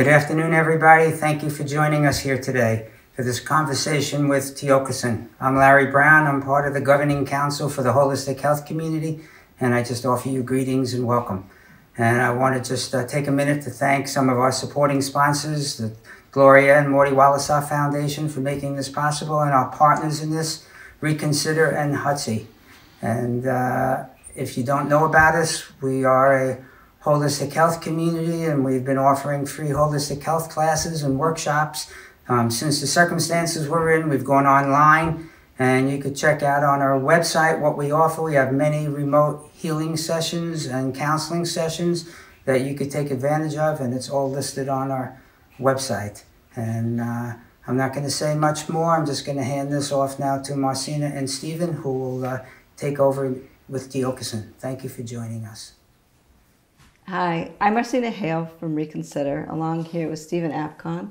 Good afternoon, everybody. Thank you for joining us here today for this conversation with Tiokasin. I'm Larry Brown. I'm part of the Governing Council for the Holistic Health Community, and I just offer you greetings and welcome. And I want to just uh, take a minute to thank some of our supporting sponsors, the Gloria and Morty Wolosoff Foundation, for making this possible, and our partners in this, Reconsider and Hudsy. And uh, if you don't know about us, we are a holistic health community, and we've been offering free holistic health classes and workshops. Um, since the circumstances we're in, we've gone online, and you could check out on our website what we offer. We have many remote healing sessions and counseling sessions that you could take advantage of, and it's all listed on our website. And uh, I'm not going to say much more. I'm just going to hand this off now to Marcina and Stephen, who will uh, take over with Tiokasin. Thank you for joining us. Hi, I'm Marcina Hale from Reconsider, along here with Stephen Apkon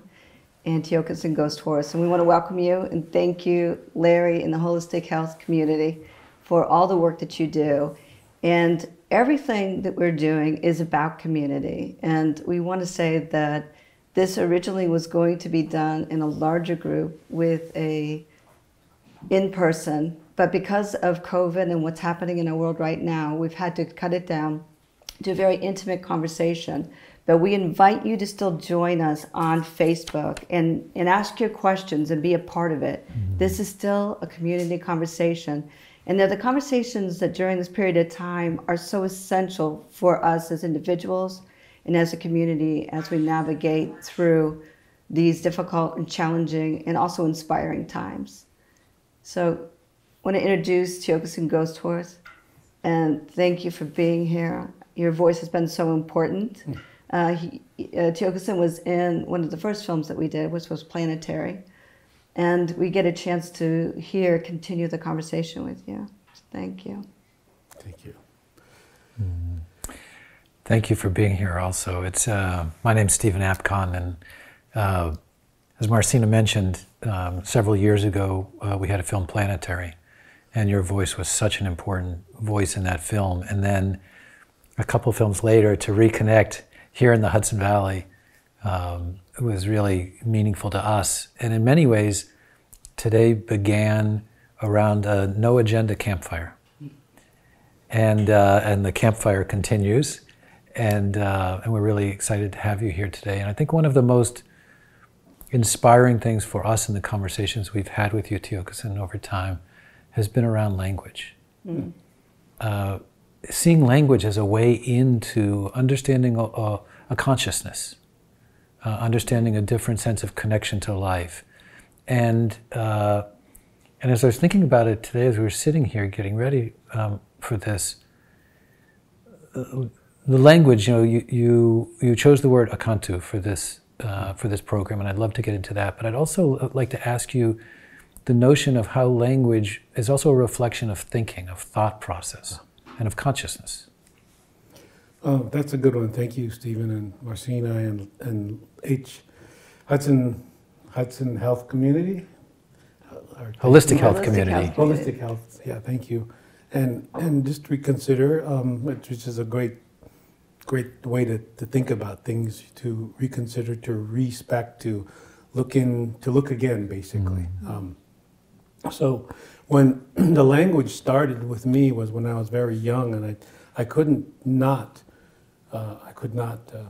and Tiokasin Ghosthorse. And we want to welcome you and thank you, Larry, and the holistic health community for all the work that you do. And everything that we're doing is about community. And we want to say that this originally was going to be done in a larger group with a in person, but because of COVID and what's happening in our world right now, we've had to cut it down to a very intimate conversation. But we invite you to still join us on Facebook and, and ask your questions and be a part of it. Mm-hmm. This is still a community conversation. And they're the conversations that during this period of time are so essential for us as individuals and as a community as we navigate through these difficult and challenging and also inspiring times. So I want to introduce Tiokasin Ghosthorse and thank you for being here. Your voice has been so important. Hmm. Uh, he, uh, Tiokasin was in one of the first films that we did, which was Planetary. And we get a chance to hear, continue the conversation with you. So thank you. Thank you. Mm. Thank you for being here also. It's, uh, my name's Stephen Apkon, and uh, as Marcina mentioned, um, several years ago, uh, we had a film Planetary, and your voice was such an important voice in that film. And then a couple films later, to reconnect here in the Hudson Valley um, was really meaningful to us. And in many ways, today began around a no agenda campfire. And, uh, and the campfire continues. And, uh, and we're really excited to have you here today. And I think one of the most inspiring things for us in the conversations we've had with you, Tiokasin, over time has been around language. Mm. Uh, seeing language as a way into understanding a, a, consciousness, uh, understanding a different sense of connection to life. And, uh, and as I was thinking about it today, as we were sitting here getting ready um, for this, uh, the language, you know, you, you, you chose the word akantu for this uh, for this program, and I'd love to get into that. But I'd also like to ask you the notion of how language is also a reflection of thinking, of thought process, and of consciousness. Oh, that's a good one. Thank you, Stephen and Marcina and, and H. Hudson Hudson Health Community. Holistic Health Holistic Community. Health Holistic Health. Yeah, thank you. And and just reconsider, um, which is a great great way to, to think about things, to reconsider, to respect, to look in, to look again, basically. Mm-hmm. Um, so when the language started with me was when I was very young, and I, I couldn't not, uh, I could not uh,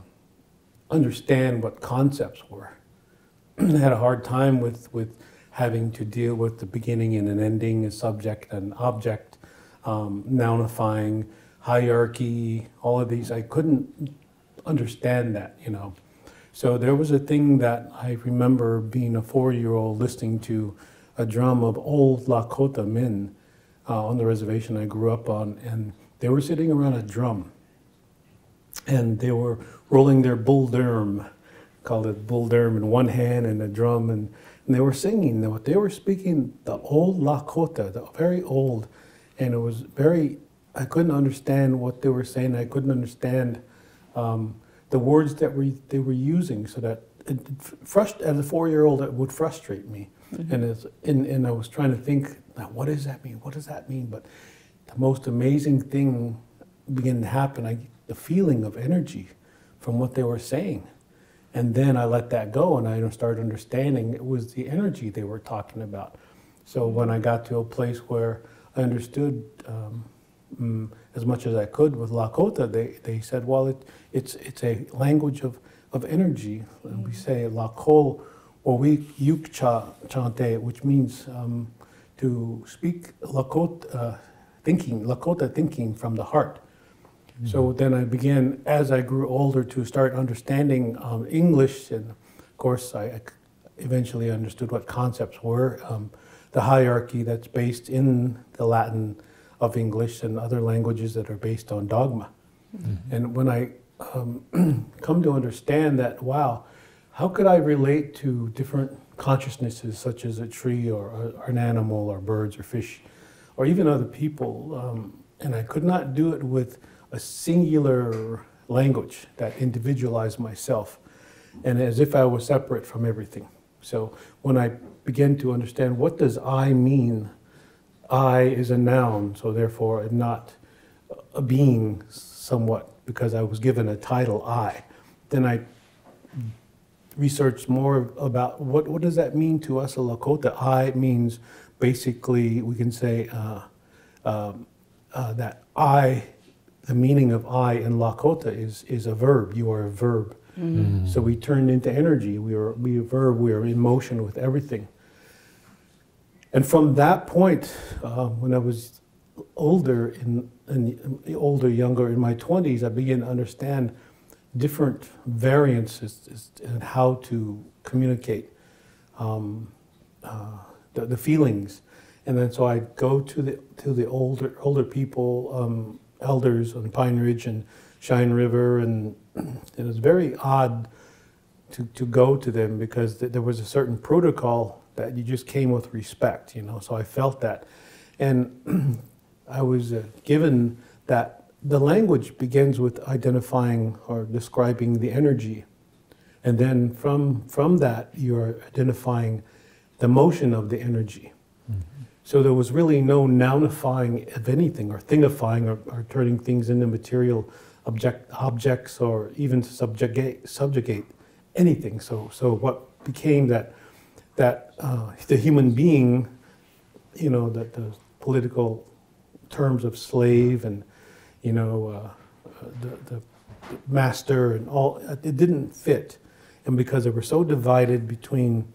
understand what concepts were. I had a hard time with, with having to deal with the beginning and an ending, a subject and object, um, nounifying, hierarchy, all of these. I couldn't understand that, you know. So there was a thing that I remember being a four-year-old listening to a drum of old Lakota men uh, on the reservation I grew up on, and they were sitting around a drum, and they were rolling their Bull Durham, called it Bull Durham, in one hand and a drum, and, and they were singing. They were speaking, the old Lakota, the very old, and it was very I couldn't understand what they were saying. I couldn't understand um, the words that we, they were using. So that it, frust- as a four-year-old, it would frustrate me. Mm-hmm. And, as, and, and I was trying to think, now, what does that mean? What does that mean? But the most amazing thing began to happen. I the feeling of energy from what they were saying, And then I let that go and I started understanding it was the energy they were talking about. So when I got to a place where I understood um, mm, as much as I could with Lakota, they, they said, well, it, it's, it's a language of, of energy. And we say Lakol or we Yukcha Chante, which means um, to speak Lakota uh, thinking, Lakota thinking from the heart. So then I began, as I grew older, to start understanding um, English, and of course, I I eventually understood what concepts were. Um, the hierarchy that's based in the Latin of English and other languages that are based on dogma. And when I um, come to understand that, wow, how could I relate to different consciousnesses, such as a tree or, or an animal or birds or fish, or even other people? Um, and I could not do it with a singular language that individualized myself and as if I was separate from everything. So when I began to understand what does I mean, I is a noun, so therefore not a being somewhat because I was given a title I. Then I researched more about what, what does that mean to us a Lakota. I means basically we can say uh, um, uh, that I, the meaning of I in Lakota is, is a verb. You are a verb. So we turned into energy. We are we are a verb. We are in motion with everything. And from that point, uh, when I was older, in, in older, younger, in my twenties, I began to understand different variances is- and how to communicate um, uh, the, the feelings. And then so I go to the to the older older people, um, elders on Pine Ridge and Cheyenne River, and it was very odd to, to go to them because th- there was a certain protocol that you just came with respect, you know. So I felt that, and I was uh, given that the language begins with identifying or describing the energy, and then from from that you're identifying the motion of the energy. So there was really no nounifying of anything, or thingifying, or, or turning things into material object, objects, or even to subjugate, subjugate anything. So, so what became that that uh, the human being, you know, that the political terms of slave and you know uh, uh, the, the master and all it didn't fit, and because they were so divided between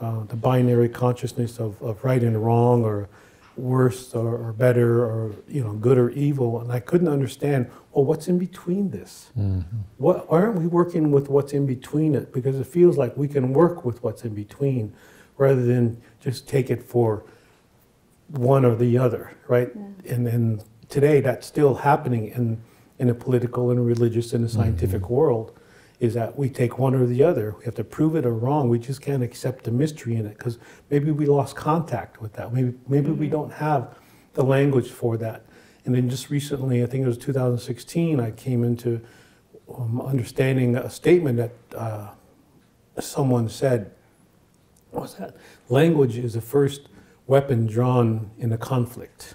uh, the binary consciousness of, of right and wrong or worse or, or better or you know good or evil and i couldn't understand well what's in between this? What, why aren't we working with what's in between it? Because it feels like we can work with what's in between rather than just take it for one or the other right? And then today that's still happening in in a political and religious and a scientific world is that we take one or the other. We have to prove it or wrong. We just can't accept the mystery in it because maybe we lost contact with that. Maybe maybe we don't have the language for that. And then just recently, I think it was 2016, I came into um, understanding a statement that uh, someone said. What was that? Language is the first weapon drawn in a conflict.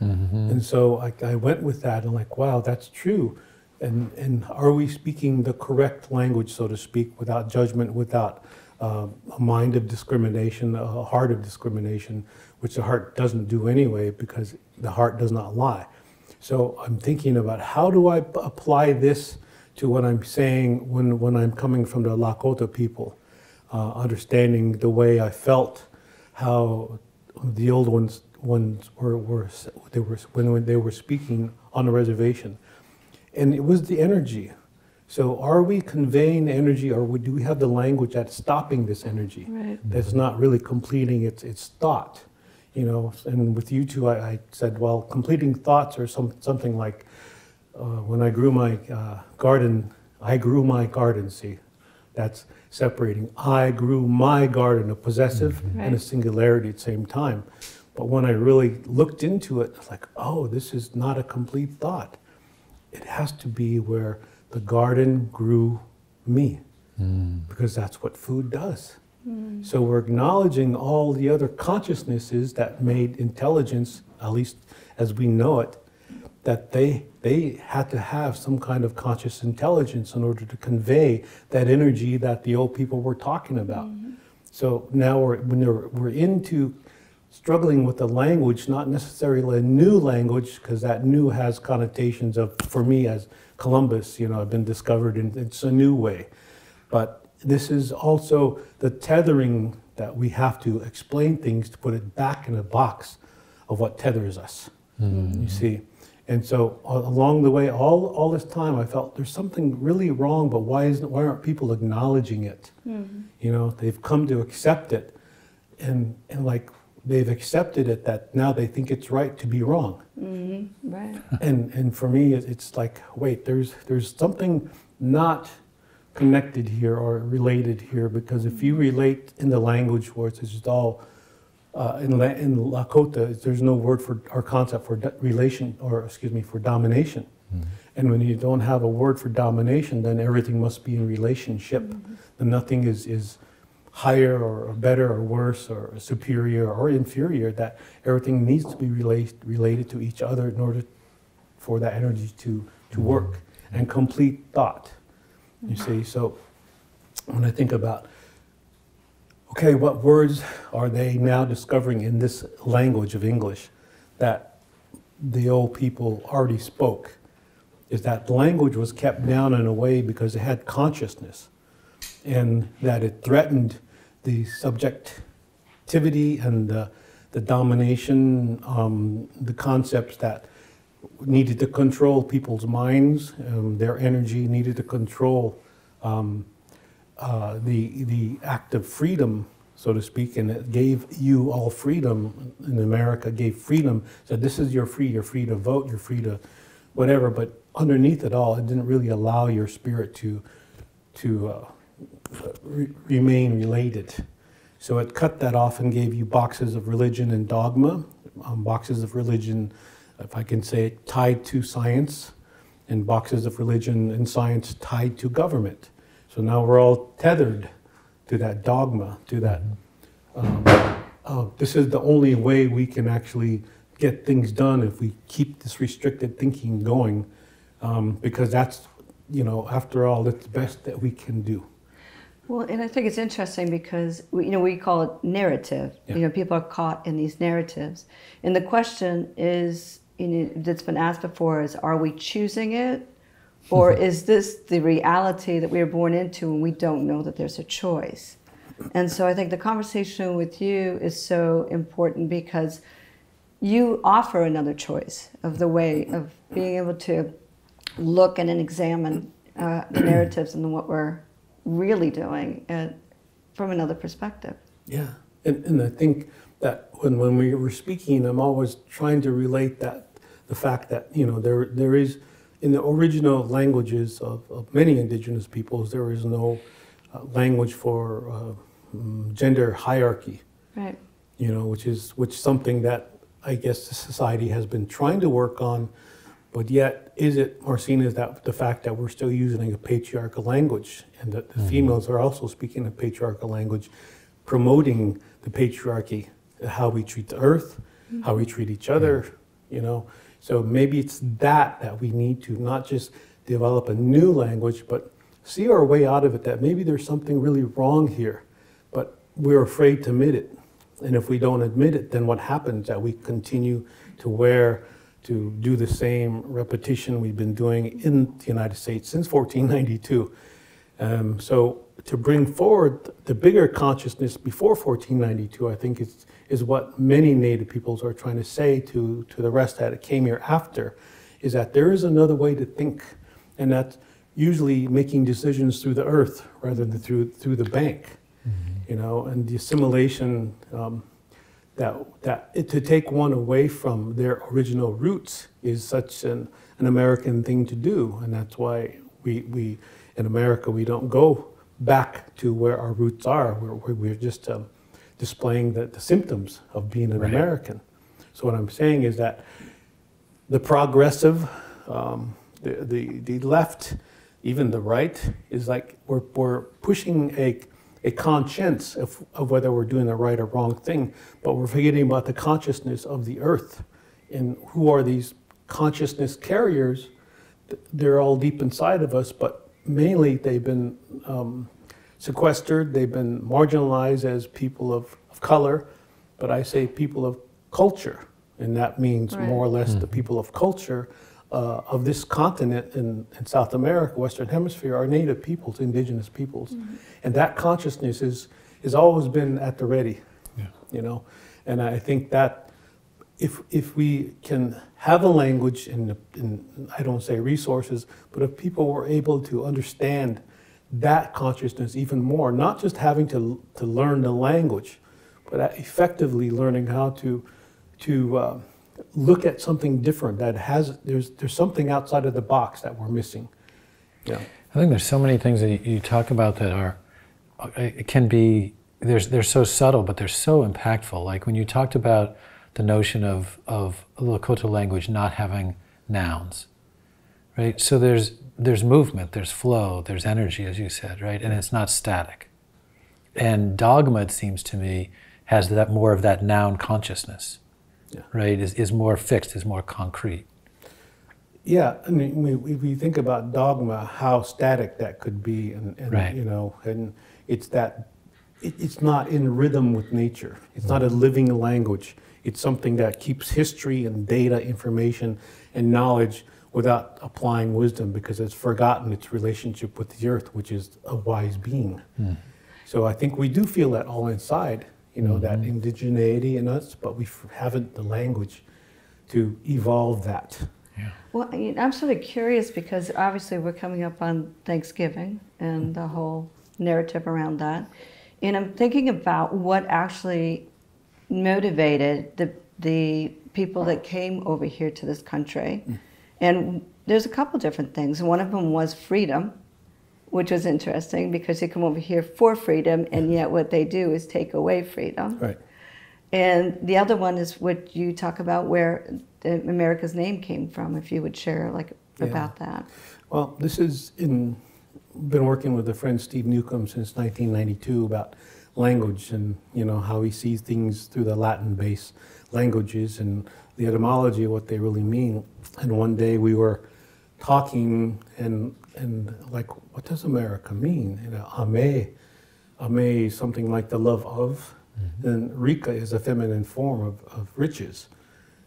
And so I, I went with that and like, wow, that's true. And, and are we speaking the correct language, so to speak, without judgment, without uh, a mind of discrimination, a heart of discrimination, which the heart doesn't do anyway because the heart does not lie. So I'm thinking about how do I p- apply this to what I'm saying when, when I'm coming from the Lakota people, uh, understanding the way I felt, how the old ones ones were, were they were when, when they were speaking on the reservation and it was the energy. So, are we conveying energy, or do we have the language that's stopping this energy? Right. That's not really completing its its thought, you know. And with you two, I, I said, well, completing thoughts or some something like uh, when I grew my uh, garden. I grew my garden. See, that's separating. I grew my garden, a possessive and a singularity at the same time. But when I really looked into it, it's like, oh, this is not a complete thought. It has to be where the garden grew me hmm. because that's what food does. Hmm. So we're acknowledging all the other consciousnesses that made intelligence at least as we know it that they they had to have some kind of conscious intelligence in order to convey that energy that the old people were talking about. Hmm. So now we're when we're, we're into struggling with the language, not necessarily a new language, because that new has connotations of, for me as Columbus, you know, I've been discovered and it's a new way. But this is also the tethering that we have to explain things to put it back in a box of what tethers us. You hmm. see? And so along the way, all, all this time, I felt there's something really wrong, but why isn't why aren't people acknowledging it? Hmm. You know, they've come to accept it, and and like they've accepted it that now they think it's right to be wrong. Mm-hmm, right. And and for me, it's like wait, there's there's something not connected here or related here because if you mm-hmm. relate in the language where it's just all uh, in, La- in Lakota, there's no word for or concept for do- relation or excuse me for domination. Mm-hmm. And when you don't have a word for domination, then everything must be in relationship. Then nothing is is higher or better or worse or superior or inferior. That everything needs to be relate, related to each other in order for that energy to to mm-hmm. work and complete thought. You see, so when I think about okay, what words are they now discovering in this language of English that the old people already spoke? Is that language was kept down in a way because it had consciousness and that it threatened the subjectivity and the, the domination, um, the concepts that needed to control people's minds, um, their energy needed to control um, uh, the the act of freedom, so to speak, and it gave you all freedom. In America, gave freedom. Said this is your free. You're free to vote. You're free to whatever. But underneath it all, it didn't really allow your spirit to to uh, re- remain related. So it cut that off and gave you boxes of religion and dogma, um, boxes of religion, if I can say it, tied to science, and boxes of religion and science tied to government. So now we're all tethered to that dogma, to that. Um, uh, this is the only way we can actually get things done if we keep this restricted thinking going, um, because that's, you know, after all, it's the best that we can do. Well, and I think it's interesting because we, you know we call it narrative. Yeah. You know, people are caught in these narratives, and the question is, you know, that's been asked before: is are we choosing it, or is this the reality that we are born into, and we don't know that there's a choice? And so I think the conversation with you is so important because you offer another choice of the way of being able to look and examine uh, the narratives and what we're really doing it from another perspective. Yeah, and, and I think that when, when we were speaking, I'm always trying to relate that the fact that you know there there is in the original languages of, of many indigenous peoples there is no uh, language for uh, mm, gender hierarchy. Right. You know, which is which something that I guess the society has been trying to work on, but yet is it seen as that the fact that we're still using a patriarchal language and that the females are also speaking a patriarchal language, promoting the patriarchy, how we treat the earth, how we treat each other, you know. So maybe it's that that we need to not just develop a new language, but see our way out of it. That maybe there's something really wrong here, but we're afraid to admit it. And if we don't admit it, then what happens? That we continue to wear, to do the same repetition we've been doing in the United States since 1492. Um, so to bring forward the bigger consciousness before 1492, I think is, is what many Native peoples are trying to say to, to the rest that came here after, is that there is another way to think, and that's usually making decisions through the earth rather than through, through the bank you know, and the assimilation um, that that it, to take one away from their original roots is such an, an American thing to do, and that's why we we in America we don't go back to where our roots are. We're we're, we're just um, displaying the, the symptoms of being an Right. American. So what I'm saying is that the progressive, um, the, the, the left, even the right, is like we're, we're pushing a, a conscience of, of whether we're doing the right or wrong thing, but we're forgetting about the consciousness of the earth and who are these consciousness carriers, they're all deep inside of us, but mainly they've been um, sequestered, they've been marginalized as people of, of color, but I say people of culture, and that means Right. more or less the people of culture uh, of this continent in, in South America, Western Hemisphere, are native peoples, indigenous peoples. And that consciousness is, has always been at the ready, you know? And I think that if, if we can have a language and, and I don't say resources, but if people were able to understand that consciousness even more, not just having to, to learn the language, but effectively learning how to, to uh, look at something different that has, there's, there's something outside of the box that we're missing. Yeah. I think there's so many things that you- you talk about that are, uh, it can be, there's, they're so subtle, but they're so impactful. Like when you talked about the notion of, of Lakota language not having nouns, right? So there's, there's movement, there's flow, there's energy, as you said, right? And it's not static. And dogma, it seems to me, has that more of that noun consciousness, Yeah. right? Is, is more fixed, is more concrete. Yeah, I mean, we, we, we think about dogma, how static that could be, and, and Right. you know, and it's that it, it's not in rhythm with nature. It's not a living language. It's something that keeps history and data, information, and knowledge without applying wisdom because it's forgotten its relationship with the earth, which is a wise being. Hmm. So I think we do feel that all inside, you know, that hmm. indigeneity in us, but we f- haven't the language to evolve that. Well, I- I'm sort of curious because obviously we're coming up on Thanksgiving and the whole narrative around that. And I'm thinking about what actually motivated the, the people that came over here to this country. And there's a couple different things. One of them was freedom, which was interesting because they come over here for freedom, and yet what they do is take away freedom. Right. And the other one is what you talk about where the America's name came from, if you would share like Yeah. about that. Well, this is in, been working with a friend, Steve Newcomb, since 1992 about language and, you know, how he sees things through the Latin-based languages and the etymology of what they really mean. And one day we were talking and, and like, what does America mean? You know, ame, ame is something like the love of, mm-hmm. and Rika is a feminine form of, of riches.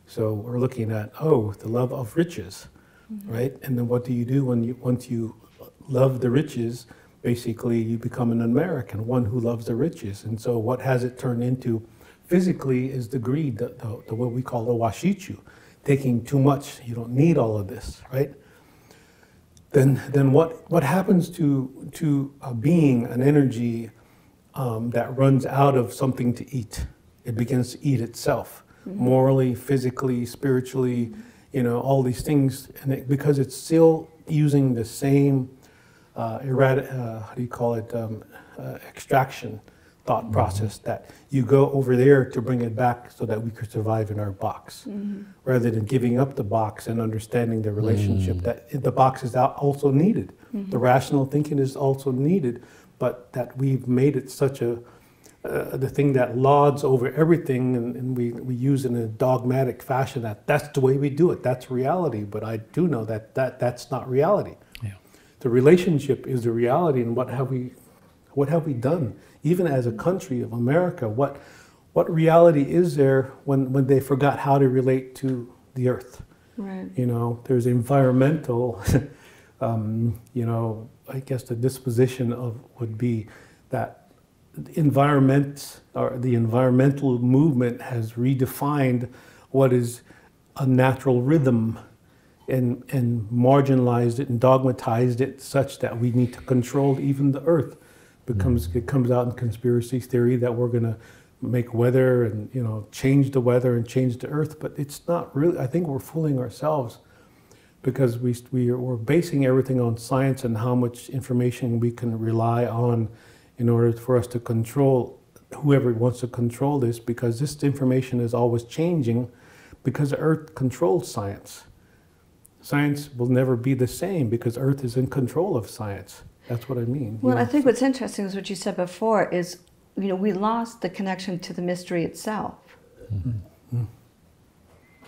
So we're looking at, oh, the love of riches, mm-hmm. right? And then what do you do when you, once you love the riches, basically you become an American, one who loves the riches. And so what has it turned into physically is the greed, the, the, the what we call the washichu, taking too much, you don't need all of this, right? Then, then what, what happens to, to a being, an energy um, that runs out of something to eat? It begins to eat itself, morally, physically, spiritually, you know, all these things. And it, because it's still using the same, uh, errat- uh, how do you call it, um, uh, extraction thought process that you go over there to bring it back so that we could survive in our box. Rather than giving up the box and understanding the relationship that the box is also needed. The rational thinking is also needed but that we've made it such a uh, the thing that lauds over everything and, and we, we use in a dogmatic fashion that that's the way we do it. That's reality but i do know that, that that's not reality. The relationship is the reality and what have we what have we done? Even as a country of america what what reality is there when when they forgot how to relate to the earth? Right. you know there's environmental um, you know i guess the disposition of would be that environment or the environmental movement has redefined what is a natural rhythm and, and marginalized it and dogmatized it such that we need to control even the earth becomes mm. it comes out in conspiracy theory that we're going to make weather and you know change the weather and change the earth but it's not really i think we're fooling ourselves because we, we are, we're basing everything on science and how much information we can rely on in order for us to control whoever wants to control this because this information is always changing because the earth controls science science will never be the same because earth is in control of science that's what i mean Well, I think what's interesting is what you said before is, you know, we lost the connection to the mystery itself. Mm-hmm.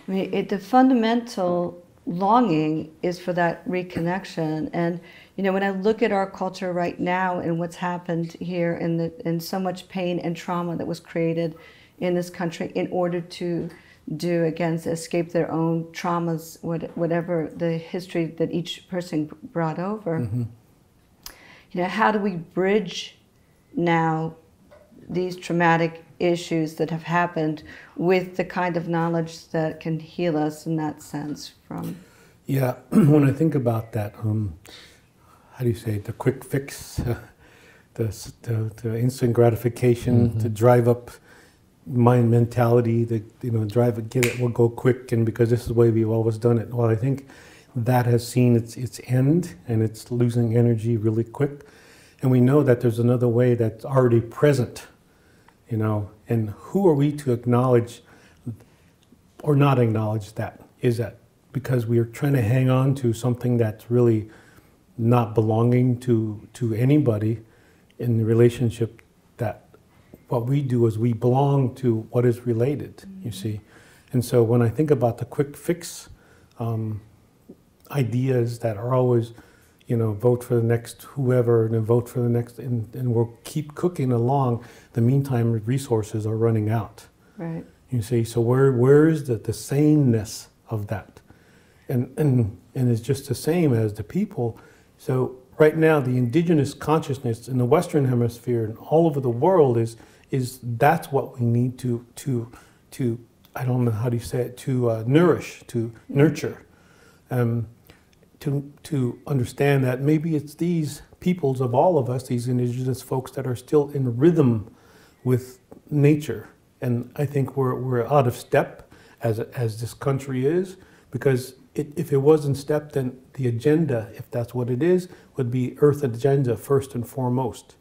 I mean, it, the fundamental longing is for that reconnection. And you know, when I look at our culture right now and what's happened here, and the and so much pain and trauma that was created in this country in order to do against escape their own traumas, what, whatever the history that each person brought over. Mm-hmm. You know, how do we bridge now these traumatic issues that have happened with the kind of knowledge that can heal us in that sense from Yeah, when I think about that, um, how do you say it, the quick fix, uh, the, the, the instant gratification to drive up mind mentality, the you know drive it, get it, we'll go quick, and because this is the way we've always done it. Well, I think that has seen its its end, and it's losing energy really quick, and we know that there's another way that's already present, you know. And who are we to acknowledge or not acknowledge that? Is that because we are trying to hang on to something that's really not belonging to to anybody in the relationship that what we do is we belong to what is related you see and so when i think about the quick fix um, ideas that are always you know vote for the next whoever and then vote for the next and, and we'll keep cooking along the meantime resources are running out right you see, so where where is the, the saneness of that? And and and it's just the same as the people. So right now the indigenous consciousness in the Western hemisphere and all over the world is is that's what we need to to to I don't know how do you say it to uh, nourish to nurture. Um, to, to understand that maybe it's these peoples of all of us, these indigenous folks that are still in rhythm with nature. And I think we're, we're out of step as, as this country is, because it, if it was in step, then the agenda, if that's what it is, would be Earth agenda first and foremost,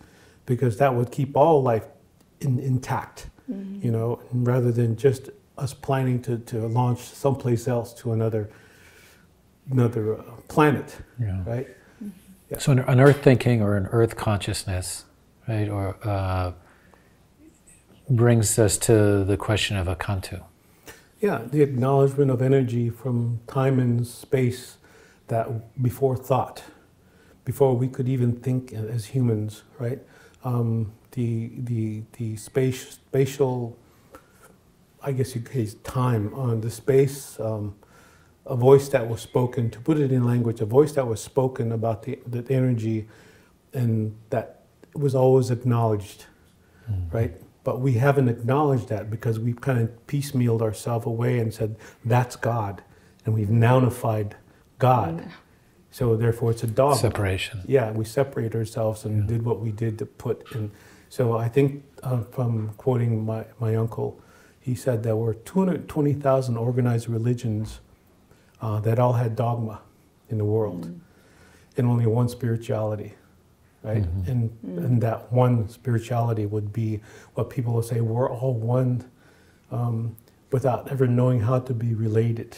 because that would keep all life in, intact, you know, rather than just us planning to, to launch someplace else to another another uh, planet, Yeah. right? So an, an earth thinking or an earth consciousness, right, or uh, brings us to the question of akantu. Yeah, the acknowledgement of energy from time and space that before thought, before we could even think as humans, right? Um, the the the space spatial, I guess you could say time on the space. Um, a voice that was spoken, to put it in language, a voice that was spoken about the, the energy and that was always acknowledged, right? But we haven't acknowledged that because we've kind of piecemealed ourselves away and said, that's God. And we've nounified God. So therefore it's a dog. Separation. Yeah, we separated ourselves and did what we did to put in. So I think uh, from quoting my, my uncle, he said there were 220,000 organized religions uh, that all had dogma in the world and only one spirituality, right? And, and that one spirituality would be what people will say, we're all one um, without ever knowing how to be related.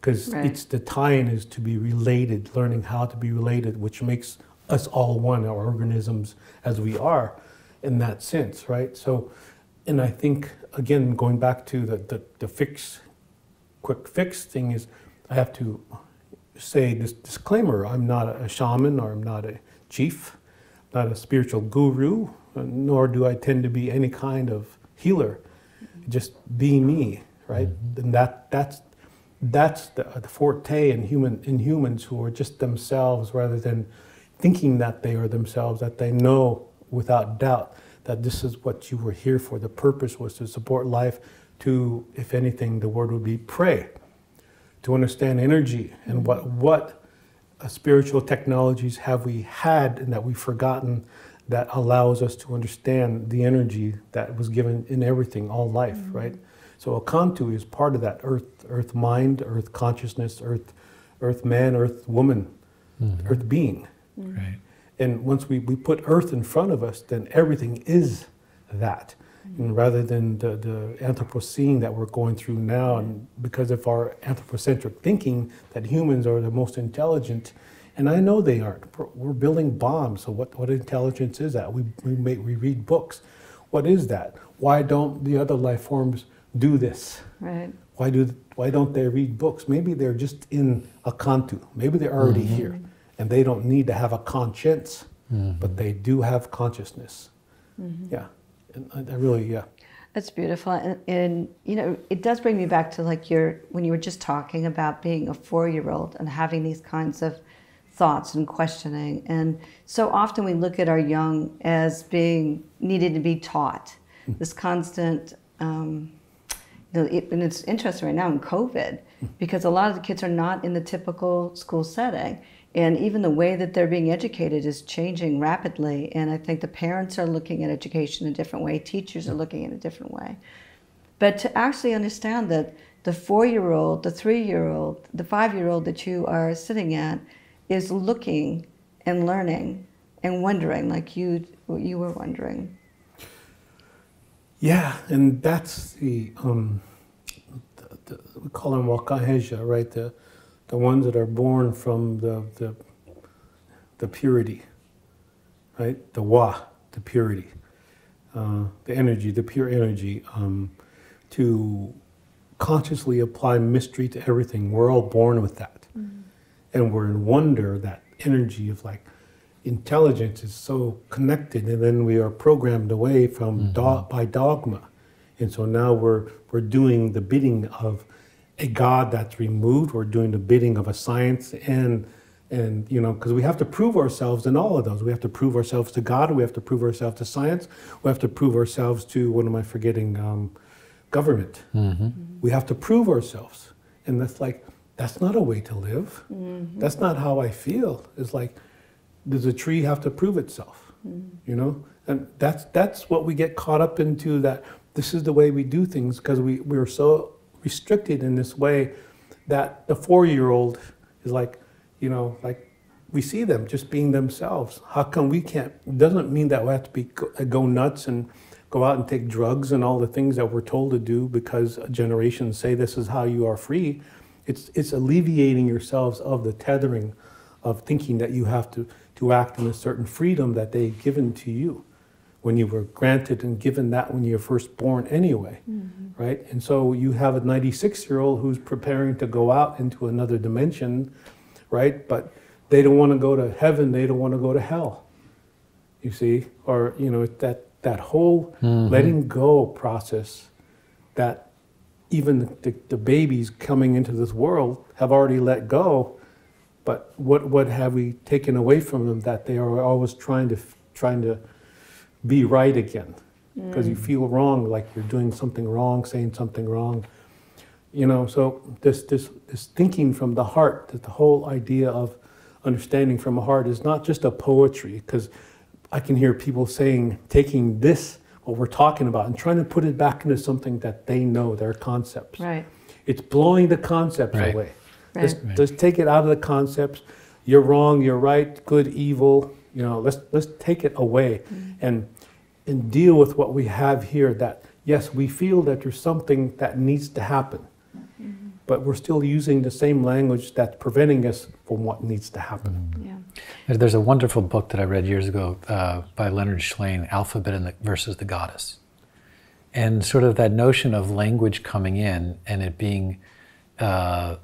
Because Right. it's the tie-in is to be related, learning how to be related, which makes us all one, our organisms as we are, in that sense, right? So, and I think again, going back to the the, the fix, quick fix thing is, I have to say this disclaimer: I'm not a shaman or I'm not a chief, not a spiritual guru, nor do I tend to be any kind of healer. Just be me, right? Mm-hmm. And that that's that's the, the forte in human in humans who are just themselves rather than thinking that they are themselves that they know without doubt that this is what you were here for. The purpose was to support life to if anything the word would be pray. To understand energy and mm-hmm. what what uh, spiritual technologies have we had and that we've forgotten that allows us to understand the energy that was given in everything all life mm-hmm. right? So akantu is part of that earth earth mind earth consciousness earth earth man earth woman mm-hmm. earth being Right. and once we, we put earth in front of us, then everything is that. And rather than the, the Anthropocene that we're going through now, and because of our anthropocentric thinking that humans are the most intelligent, and I know they aren't. We're- building bombs, so what, what intelligence is that? We, we, make, we read books. What is that? Why don't the other life forms do this? right Why do Why don't they read books? Maybe they're just in akantu. Maybe they're already Mm-hmm. here, and they don't need to have a conscience, but they do have consciousness. Mm-hmm. Yeah, and I, I really yeah. That's beautiful, and, and you know, it does bring me back to like your when you were just talking about being a four-year-old and having these kinds of thoughts and questioning. And so often we look at our young as being needed to be taught hmm. this constant. Um, you know, it, and it's interesting right now in COVID hmm. because a lot of the kids are not in the typical school setting. And even the way that they're being educated is changing rapidly. And I think the parents are looking at education a different way, teachers are looking at a different way. But to actually understand that the four year old, the three year old, the five year old that you are sitting at is looking and learning and wondering like you, you were wondering. Yeah, and that's the, um, the, the we call them wakanyeja, right? The the ones that are born from the the, the purity, right? The wa, the purity, uh, the energy, the pure energy, um, to consciously apply mystery to everything. We're all born with that, and we're in wonder. That energy of like intelligence is so connected, and then we are programmed away from do- by dogma, and so now we're we're doing the bidding of a God that's removed. We're doing the bidding of a science, and and you know because we have to prove ourselves in all of those. We have to prove ourselves to God. We have to prove ourselves to science. We have to prove ourselves to what am I forgetting? Um, government. Mm-hmm. We have to prove ourselves, and that's like that's not a way to live. Mm-hmm. That's not how I feel. It's like does a tree have to prove itself? Mm-hmm. You know, and that's that's what we get caught up into. That this is the way we do things because we we're so restricted in this way that the four-year-old is like, you know, like we see them just being themselves. How come we can't? It doesn't mean that we have to be uh, go nuts and go out and take drugs and all the things that we're told to do because generations say this is how you are free. It's it's alleviating yourselves of the tethering of thinking that you have to to act in a certain freedom that they've given to you when you were granted and given that when you were first born anyway mm-hmm. right? And so you have a 96 year old who's preparing to go out into another dimension right? But they don't want to go to heaven they don't want to go to hell you see? Or you know that that whole mm-hmm. letting go process that even the, the babies coming into this world have already let go but what what have we taken away from them that they are always trying to trying to be right again. Because you mm. feel wrong like you're doing something wrong saying something wrong. You know so this this this thinking from the heart that the whole idea of understanding from the heart is not just a poetry because i can hear people saying taking this what we're talking about and trying to put it back into something that they know their concepts. Right. it's blowing the concepts Right. away. Right. let's, let's take it out of the concepts. You're wrong you're right good evil you know let's let's take it away and and deal with what we have here that yes we feel that there's something that needs to happen but we're still using the same language that's preventing us from what needs to happen Yeah. There's a wonderful book that I read years ago uh, by Leonard Shlain, Alphabet and the, versus the Goddess. And sort of that notion of language coming in and it being, uh,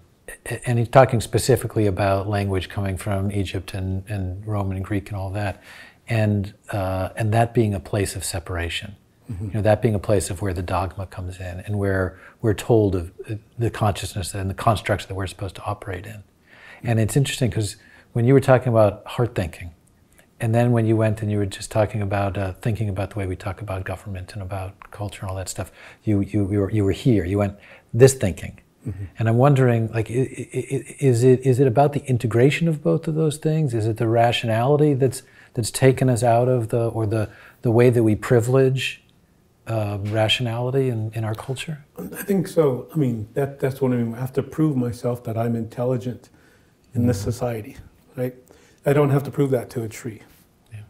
and he's talking specifically about language coming from Egypt and, and Roman and Greek and all that, and, uh, and that being a place of separation. You know, that being a place of where the dogma comes in and where we're told of uh, the consciousness and the constructs that we're supposed to operate in. And it's interesting because when you were talking about heart thinking, and then when you went and you were just talking about uh, thinking about the way we talk about government and about culture and all that stuff, you you you were, you were here. You went this thinking, and I'm wondering, like, is it is it about the integration of both of those things? Is it the rationality that's that's taken us out of the or the the way that we privilege um, rationality in, in our culture? i think so i mean that that's what i mean i have to prove myself that i'm intelligent in this society right i don't have to prove that to a tree Yeah.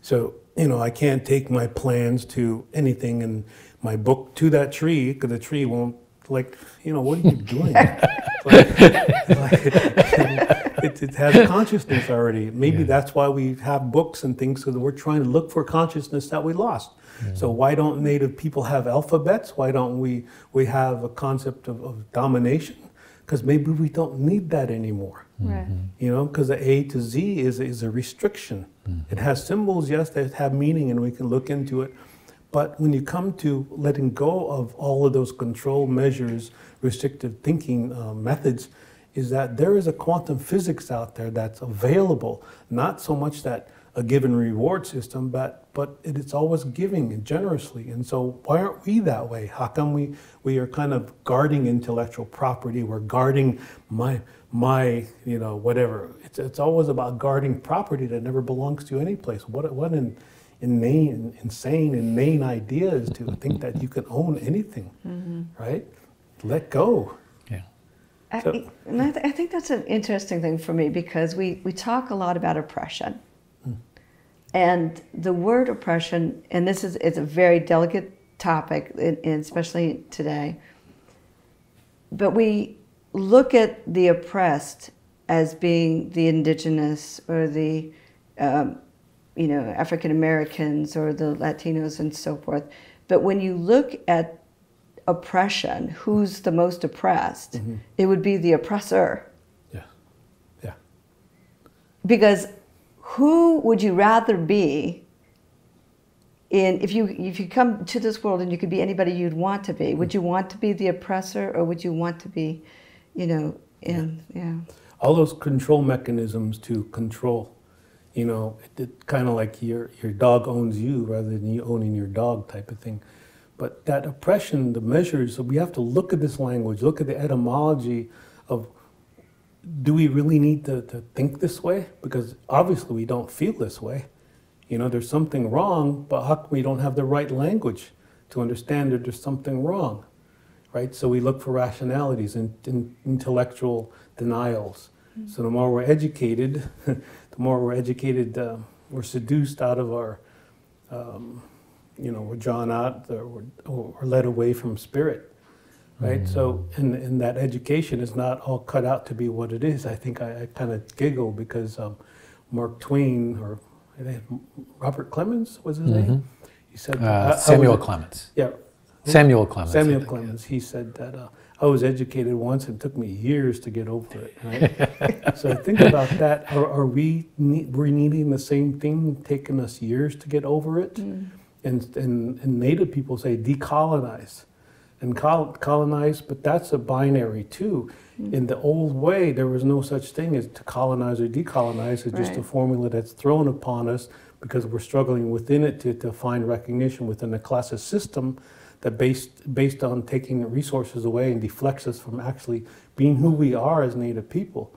So, you know, I can't take my plans to anything and my book to that tree because the tree won't, like, you know, what are you doing? like, like, it, it has consciousness already. Maybe Yeah. that's why we have books and things, so that we're trying to look for consciousness that we lost. So why don't Native people have alphabets? Why don't we we have a concept of, of domination? Because maybe we don't need that anymore. Right. Mm-hmm. You know, because the A to Z is, is a restriction. Mm-hmm. It has symbols, yes, that have meaning, and we can look into it. But when you come to letting go of all of those control measures, restrictive thinking uh, methods, is that there is a quantum physics out there that's available. Not so much that a given reward system, but but it is always giving generously. And so why aren't we that way? How come we we are kind of guarding intellectual property? We're guarding my my you know whatever. It's it's always about guarding property that never belongs to any place. What what an inane, insane, inane idea is to think that you can own anything, right? Let go. Yeah. I, and I, th- I think that's an interesting thing for me because we, we talk a lot about oppression. And the word oppression, and this is it's a very delicate topic, and and especially today, but we look at the oppressed as being the indigenous or the, um, you know, African Americans or the Latinos and so forth. But when you look at oppression, who's the most oppressed, mm-hmm. it would be the oppressor. Yeah. Yeah. Because who would you rather be in if you if you come to this world and you could be anybody you'd want to be, would mm. you want to be the oppressor or would you want to be, you know, in yeah. all those control mechanisms to control. You know, it, it kind of like your your dog owns you rather than you owning your dog type of thing. But that oppression, the measures, we have to look at this language, look at the etymology of do we really need to, to think this way? Because obviously we don't feel this way. You know, there's something wrong, but how come we don't have the right language to understand that there's something wrong? right? So we look for rationalities and, and intellectual denials. So the more we're educated, the more we're educated, uh, we're seduced out of our, um, you know, we're drawn out or we're, or led away from spirit, right? So, and, and that education is not all cut out to be what it is. I think I, I kind of giggle because um, Mark Twain or I think Robert Clemens was his name. He said, Uh, Samuel Clemens. Yeah, Samuel Clemens. Samuel. Clemens, he said that uh, I was educated once and it took me years to get over it. Right? so think about that. Are, are we ne- we're needing the same thing, taking us years to get over it? Mm. And, and and Native people say decolonize, and col- colonize, but that's a binary too. Mm. In the old way, there was no such thing as to colonize or decolonize. It's just a formula that's thrown upon us because we're struggling within it to, to find recognition within the classist system that based based on taking resources away and deflects us from actually being who we are as Native people.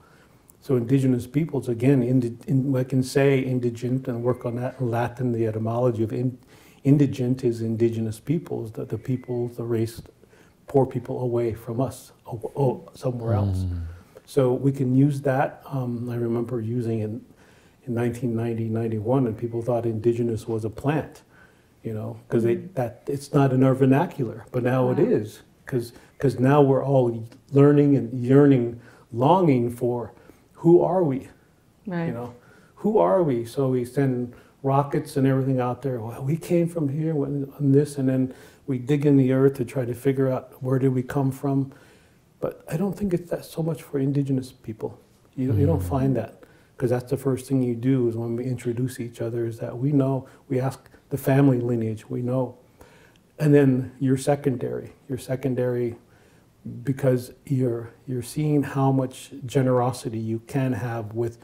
So indigenous peoples, again, indi- in, I can say indigent and work on that in Latin, the etymology of in, indigent is indigenous peoples, the, the people, the race, poor people away from us, o- o- somewhere else. So we can use that. Um, I remember using it in 1990, 91, and people thought indigenous was a plant, you know, because mm-hmm. that it's not in our vernacular, but now it Wow. is, because now we're all learning and yearning, longing for who are we, Right. you know, who are we? So we send rockets and everything out there. Well, we came from here on this, and then we dig in the earth to try to figure out where did we come from. But I don't think it's that so much for indigenous people. You, you don't mm-hmm. find that because that's the first thing you do is when we introduce each other is that we know we ask the family lineage we know, and then you're secondary. You're secondary because you're you're seeing how much generosity you can have with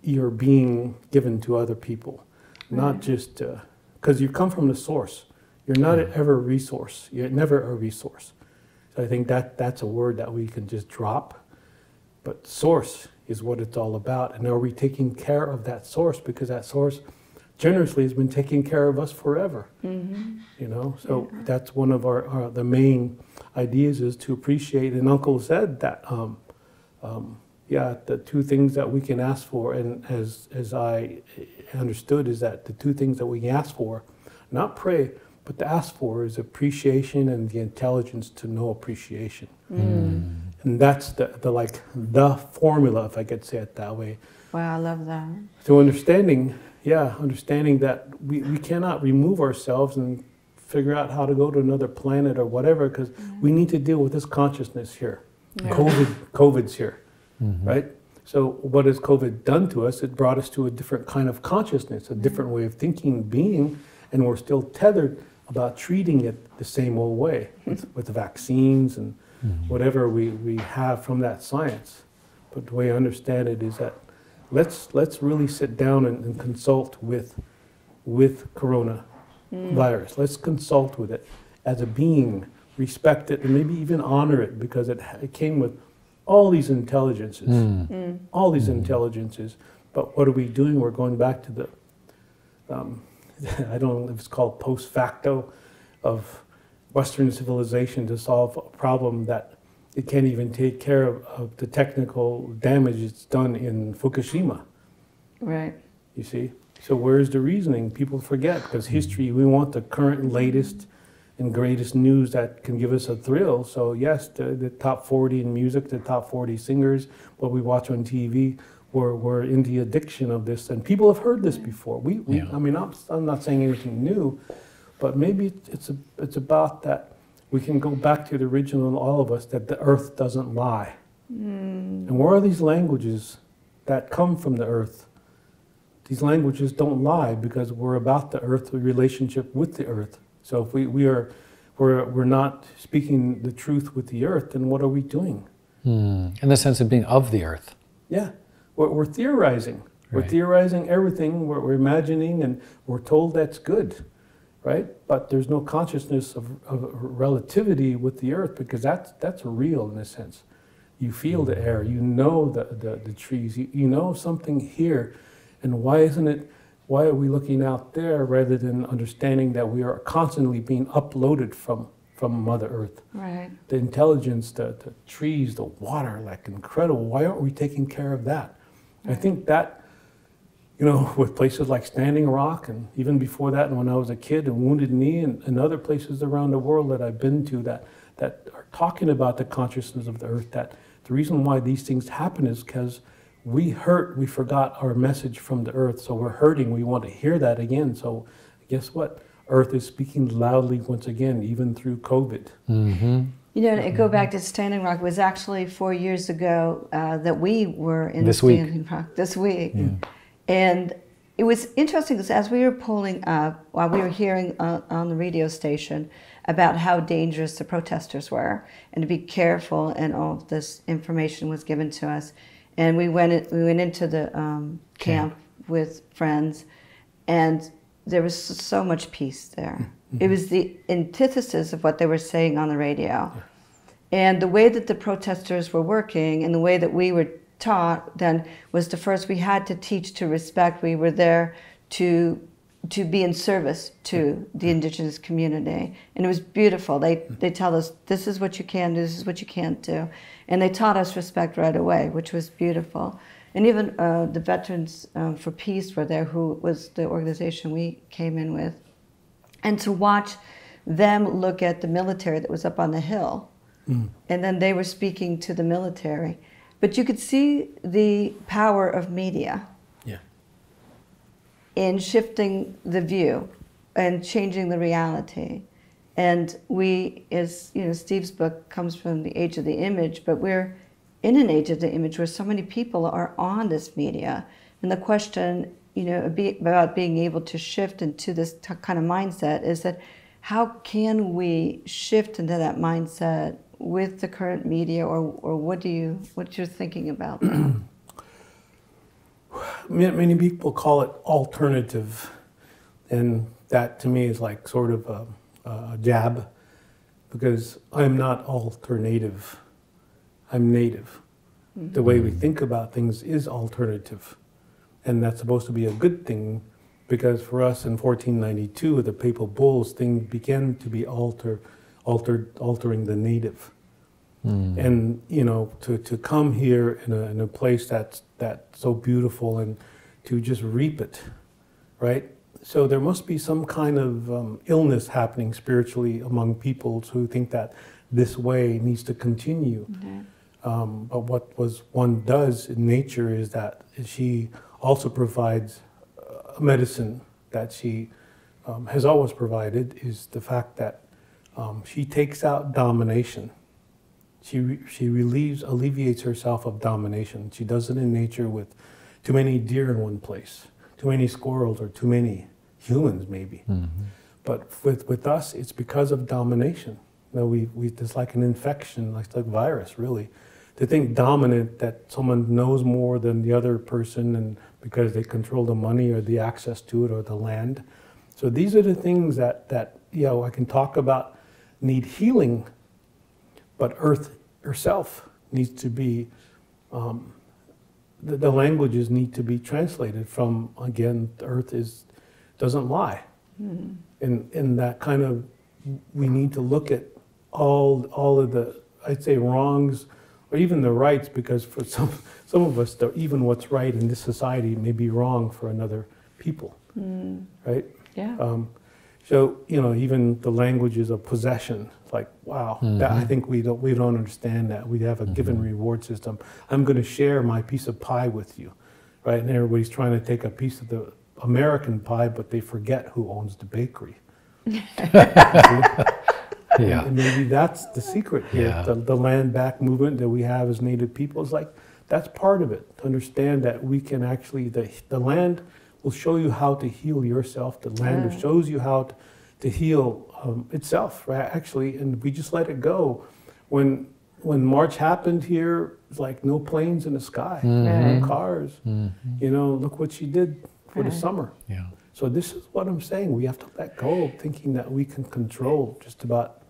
your being given to other people, not just uh, because you come from the source. You're not ever a resource. You're never a resource. So I think that that's a word that we can just drop. But source is what it's all about. And are we taking care of that source? Because that source generously has been taking care of us forever. You know, so that's one of our, our the main ideas is to appreciate. And Uncle said that, um, um, yeah, the two things that we can ask for, and as as I understood, is that the two things that we can ask for, not pray, but to ask for is appreciation and the intelligence to know appreciation. And And that's the, the like the formula, if I could say it that way. Wow, I love that. So understanding, yeah, understanding that we, we cannot remove ourselves and figure out how to go to another planet or whatever, because we need to deal with this consciousness here. Yeah. COVID, COVID's here, Mhm. right? So what has COVID done to us? It brought us to a different kind of consciousness, a different way of thinking, being, and we're still tethered about treating it the same old way with, with the vaccines and Mhm. whatever we, we have from that science. But the way I understand it is that let's let's really sit down and, and consult with with corona virus. Let's consult with it as a being, respect it, and maybe even honor it because it, it came with all these intelligences, Mm. Mm. all these Mm. intelligences. But what are we doing? We're going back to the um, I don't know if it's called post facto of Western civilization to solve a problem that it can't even take care of, of the technical damage it's done in Fukushima. Right. You see? So where's the reasoning? People forget because history, we want the current, latest, and greatest news that can give us a thrill. So yes, the, the top 40 in music, the top 40 singers, what we watch on TV, we're, we're in the addiction of this. And people have heard this before. We, we Yeah. I mean, I'm, I'm not saying anything new, but maybe it's, a, it's about that we can go back to the original in all of us that the earth doesn't lie. Mm. And where are these languages that come from the earth? These languages don't lie because we're about the earth, the relationship with the earth. So if we, we are we're, we're not speaking the truth with the earth, then what are we doing? Mm. In the sense of being of the earth. Yeah, we're, we're theorizing. We're theorizing everything. We're, we're imagining, and we're told that's good, right? But there's no consciousness of, of relativity with the earth because that's that's real in a sense. You feel the mm. air. You know the the, the trees. You, you know something here, and why isn't it? Why are we looking out there rather than understanding that we are constantly being uploaded from from Mother Earth? Right. the intelligence, the, the trees, the water, like incredible. Why aren't we taking care of that? I think that, you know, with places like Standing Rock, and even before that, and when I was a kid, and Wounded Knee, and, and other places around the world that I've been to that, that are talking about the consciousness of the earth, that the reason why these things happen is because we hurt, we forgot our message from the earth, so we're hurting, we want to hear that again. So guess what? Earth is speaking loudly once again, even through COVID. Mm-hmm. You know, and go back to Standing Rock. It was actually four years ago uh, that we were in This week. Standing Rock this week, and it was interesting because as we were pulling up, while we were hearing uh, on the radio station about how dangerous the protesters were, and to be careful, and all of this information was given to us, and we went in, we went into the um, camp with friends, and there was so much peace there. It was the antithesis of what they were saying on the radio. And the way that the protesters were working and the way that we were taught then was the first we had to teach to respect. We were there to to be in service to the indigenous community. And it was beautiful. They they tell us this is what you can do, this is what you can't do. And they taught us respect right away, which was beautiful. And even uh, the Veterans um, for Peace were there, who was the organization we came in with and to watch them look at the military that was up on the hill and then they were speaking to the military but you could see the power of media Yeah. in shifting the view and changing the reality and we as you know steve's book comes from the age of the image but we're in an age of the image where so many people are on this media and the question you know about being able to shift into this kind of mindset is that how can we shift into that mindset with the current media or, or what do you what you're thinking about that Many people call it alternative, and that to me is like sort of a, a jab, because I'm not alternative. I'm native. The way we mm-hmm. think about things is alternative, and that's supposed to be a good thing, because for us in 1492, the papal bulls thing began to be alter, altered, altering the native. And you know to, to come here in a, in a place that's that's so beautiful and to just reap it right? So there must be some kind of um, illness happening spiritually among peoples who think that this way needs to continue. Um, but what was one does in nature is that she also provides a medicine that she um, has always provided is the fact that um, she takes out domination. She, she relieves, alleviates herself of domination. She does it in nature with too many deer in one place, too many squirrels, or too many humans, maybe. But with, with us, it's because of domination. You know, we, we, it's like an infection, like, like virus, really. To think dominant that someone knows more than the other person and because they control the money or the access to it or the land. So these are the things that, that you know, I can talk about need healing, but Earth herself needs to be, um, the, the languages need to be translated from, again, Earth is, doesn't lie. And, and that kind of, we need to look at all, all of the, I'd say wrongs, or even the rights, because for some, some of us, the, even what's right in this society may be wrong for another people, right? Yeah. Um, so you know, even the languages of possession, like wow, that, I mm-hmm. think we don't we don't understand that. We have a given mm-hmm. reward system. I'm going to share my piece of pie with you, right? And everybody's trying to take a piece of the American pie, but they forget who owns the bakery. Yeah. And maybe that's the secret here. Yeah. The, the land back movement that we have as Native people is like, that's part of it. To understand that we can actually, the, the land will show you how to heal yourself. The land Yeah. shows you how to, to heal um, itself, right? Actually, and we just let it go. When, when March happened here, it's like no planes in the sky, Right. no cars. You know, look what she did for the summer. Yeah. So this is what I'm saying. We have to let go of thinking that we can control just about.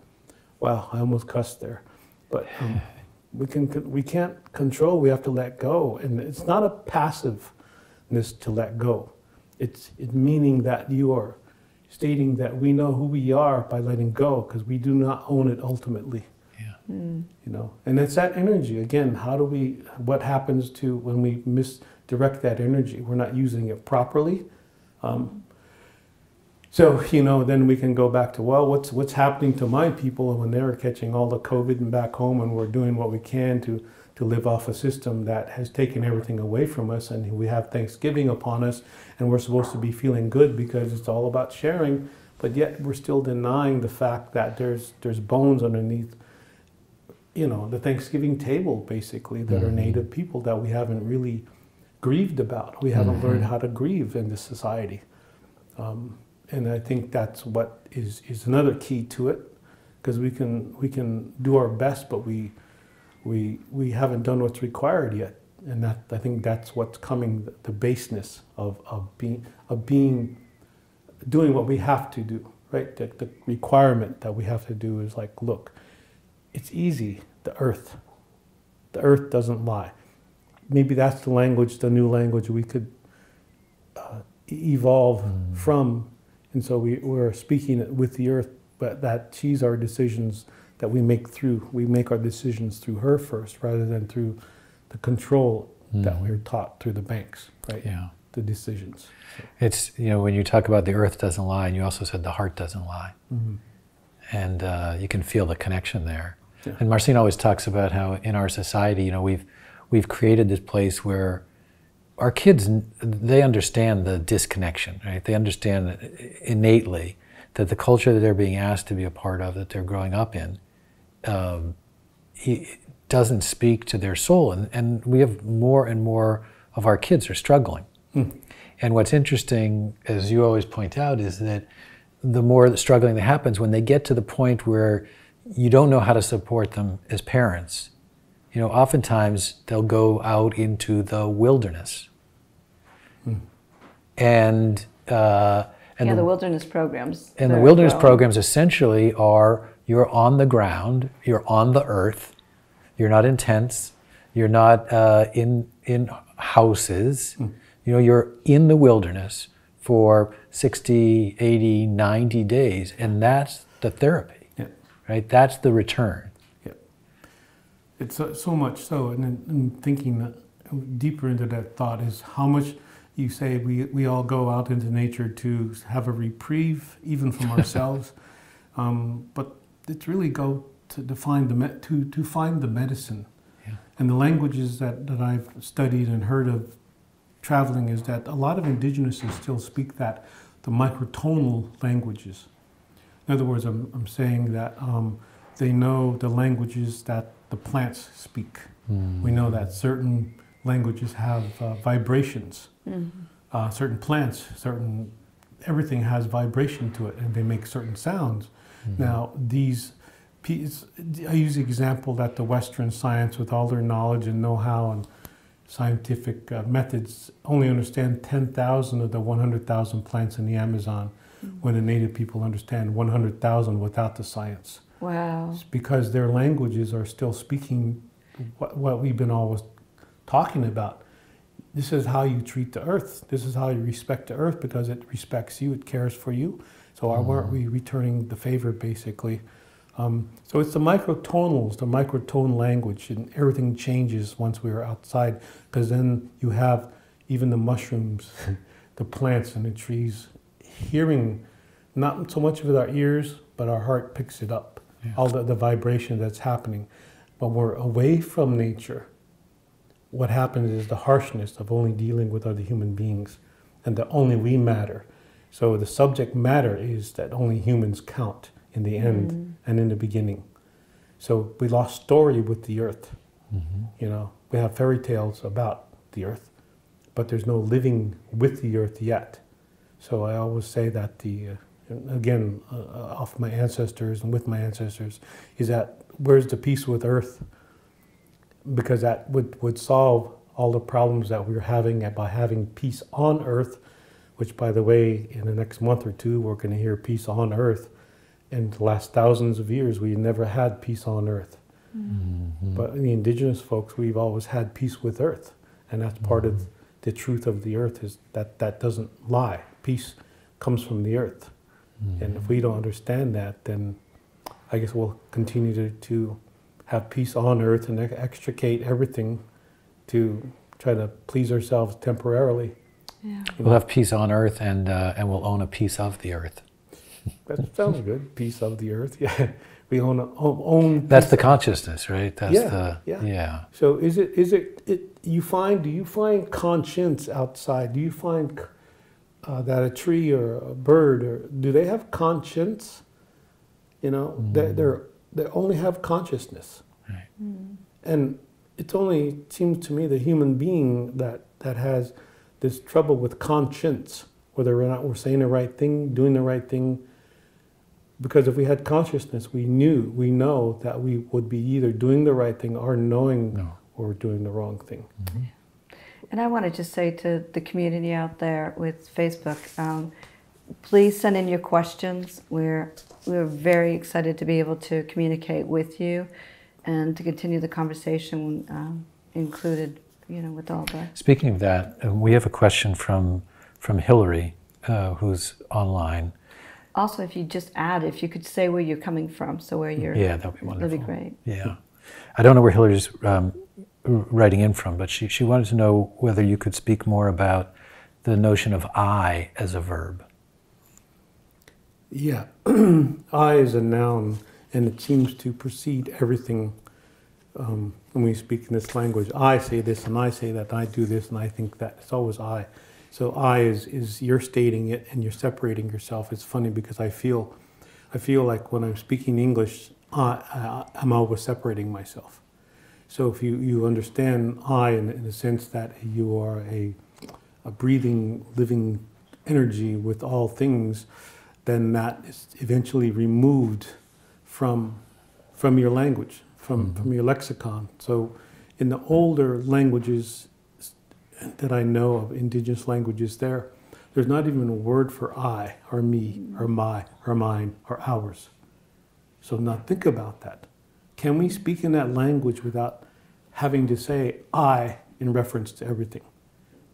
Wow, I almost cussed there, but um, we can. We can't control. We have to let go, and it's not a passiveness to let go. It's it meaning that you are stating that we know who we are by letting go because we do not own it ultimately. Yeah. Mm. you know? And it's that energy. Again how do we what happens to when we misdirect that energy? We're not using it properly. Um, so you know then we can go back to well what's what's happening to my people when they're catching all the covid and back home and we're doing what we can to to live off a system that has taken everything away from us and we have thanksgiving upon us and we're supposed to be feeling good because it's all about sharing but yet we're still denying the fact that there's there's bones underneath you know, the Thanksgiving table basically that are native people that we haven't really grieved about. We haven't learned how to grieve in this society. Um, and I think that's what is, is another key to it because we can, we can do our best, but we, we, we haven't done what's required yet. And that, I think that's what's coming, the baseness of, of, being, of being, doing what we have to do, right? The, the requirement that we have to do is like, look, it's easy, the earth. The earth doesn't lie. Maybe that's the language, the new language we could uh, evolve from. And so we, we're speaking with the earth, but that she's our decisions that we make through, we make our decisions through her first rather than through the control that we're taught through the banks, right? Yeah. The decisions. It's, you know, when you talk about the earth doesn't lie, and you also said the heart doesn't lie. Mm-hmm. And uh, you can feel the connection there. Yeah. And Marcina always talks about how in our society, you know, we've, we've created this place where our kids, they understand the disconnection, right? They understand innately that the culture that they're being asked to be a part of, that they're growing up in, um, he doesn't speak to their soul. And, and we have more and more of our kids are struggling. And what's interesting, as you always point out, is that the more the struggling that happens when they get to the point where you don't know how to support them as parents, you know, oftentimes they'll go out into the wilderness. And uh, and yeah, the- the wilderness programs. and the wilderness growing. programs essentially are you're on the ground, you're on the earth, you're not in tents, you're not uh, in in houses, you know, you're in the wilderness for 60, 80, 90 days, and that's the therapy, Yeah. right? That's the return. Yeah. It's so, so much so, and then and thinking that deeper into that thought is how much you say we, we all go out into nature to have a reprieve, even from ourselves. um, but it's really go to, find the me- to to find the medicine. Yeah. And the languages that, that I've studied and heard of traveling is that a lot of indigenouses still speak that, the microtonal languages. In other words, I'm, I'm saying that um, they know the languages that the plants speak. We know that certain languages have uh, vibrations. Uh, certain plants, certain everything has vibration to it, and they make certain sounds. Now, these, I use the example that the Western science, with all their knowledge and know-how and scientific uh, methods, only understand 10,000 of the 100,000 plants in the Amazon, when the native people understand 100,000 without the science. Wow. It's because their languages are still speaking what, what we've been always talking about. This is how you treat the earth. This is how you respect the earth because it respects you, it cares for you. So why aren't we returning the favor, basically? Um, so it's the microtonals, the microtone language, and everything changes once we are outside because then you have even the mushrooms, the plants, and the trees hearing not so much with our ears, but our heart picks it up, all the, the vibration that's happening. But we're away from nature, what happens is the harshness of only dealing with other human beings and that only we matter. So the subject matter is that only humans count in the end and in the beginning. So we lost story with the earth. You know, we have fairy tales about the earth, but there's no living with the earth yet. So I always say that the, uh, again, uh, uh, off my ancestors and with my ancestors, is that where's the peace with earth? Because that would, would solve all the problems that we're having by having peace on earth, which, by the way, in the next month or two, we're going to hear peace on earth. In the last thousands of years, we never had peace on earth. Mm-hmm. But the indigenous folks, we've always had peace with earth. And that's part of mm-hmm. the truth of the earth is that that doesn't lie. Peace comes from the earth. And if mm-hmm. we don't understand that, then I guess we'll continue to, to have peace on earth and extricate everything to try to please ourselves temporarily. Yeah. We'll have peace on earth and, uh, and we'll own a piece of the earth. That sounds good. Peace of the earth. Yeah. We own, a, own, own That's the consciousness, right? That's Yeah, the, yeah. yeah. So is it is it, it you find do you find conscience outside? Do you find uh, that a tree or a bird or do they have conscience? You know, they they're they only have consciousness, Right. and it's only it seems to me the human being that that has this trouble with conscience, whether or not we're saying the right thing, doing the right thing. Because if we had consciousness, we knew, we know that we would be either doing the right thing or knowing No. or doing the wrong thing. And I want to just say to the community out there with Facebook, um, please send in your questions. We're we're very excited to be able to communicate with you and to continue the conversation, um, included, you know, with all the. Speaking of that, uh, we have a question from, from Hillary, uh, who's online. Also, if you just add, if you could say where you're coming from, so where you're. Yeah, that'd be wonderful. That'd be great. Yeah. I don't know where Hillary's um, writing in from, but she, she wanted to know whether you could speak more about the notion of I as a verb. Yeah, I is a noun, and it seems to precede everything um, when we speak in this language. I say this, and I say that, I do this, and I think that. It's always I. So I is is you're stating it, and you're separating yourself. It's funny because I feel, I feel like when I'm speaking English, I, I I'm always separating myself. So if you, you understand I in, in the sense that you are a, a breathing, living energy with all things, then that is eventually removed from, from your language, from, from your lexicon. So in the older languages that I know of, indigenous languages there, there's not even a word for I or me or my or mine or ours. So now think about that. Can we speak in that language without having to say I in reference to everything?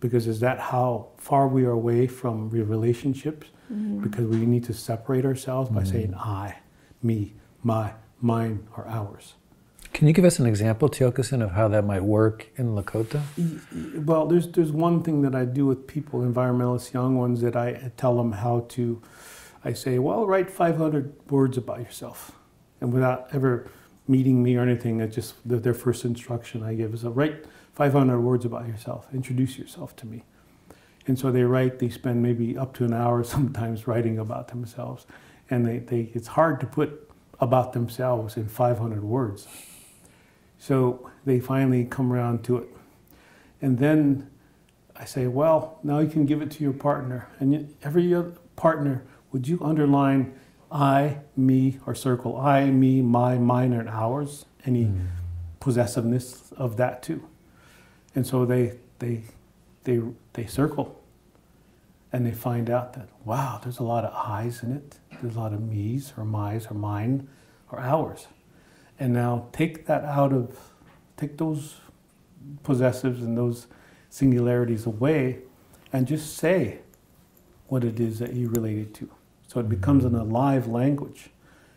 Because is that how far we are away from real relationships? Mm-hmm. Because we need to separate ourselves by mm-hmm. saying I, me, my, mine, or ours. Can you give us an example, Tiokasin, of how that might work in Lakota? Well, there's there's one thing that I do with people, environmentalists, young ones, that I tell them how to. I say, well, write 500 words about yourself, and without ever meeting me or anything. It's just the, their first instruction I give is write 500 words about yourself. Introduce yourself to me. And so they write. They spend maybe up to an hour sometimes writing about themselves, and they, they it's hard to put about themselves in 500 words. So they finally come around to it, and then I say, well, now you can give it to your partner, and every other partner, would you underline I, me, or circle I, me, my, mine, and ours? Any Mm. possessiveness of that too. And so they they they they circle and they find out that wow, there's a lot of I's in it. There's a lot of me's or my's or mine or ours. And now take that out of take those possessives and those singularities away and just say what it is that you related to. So it becomes an alive language.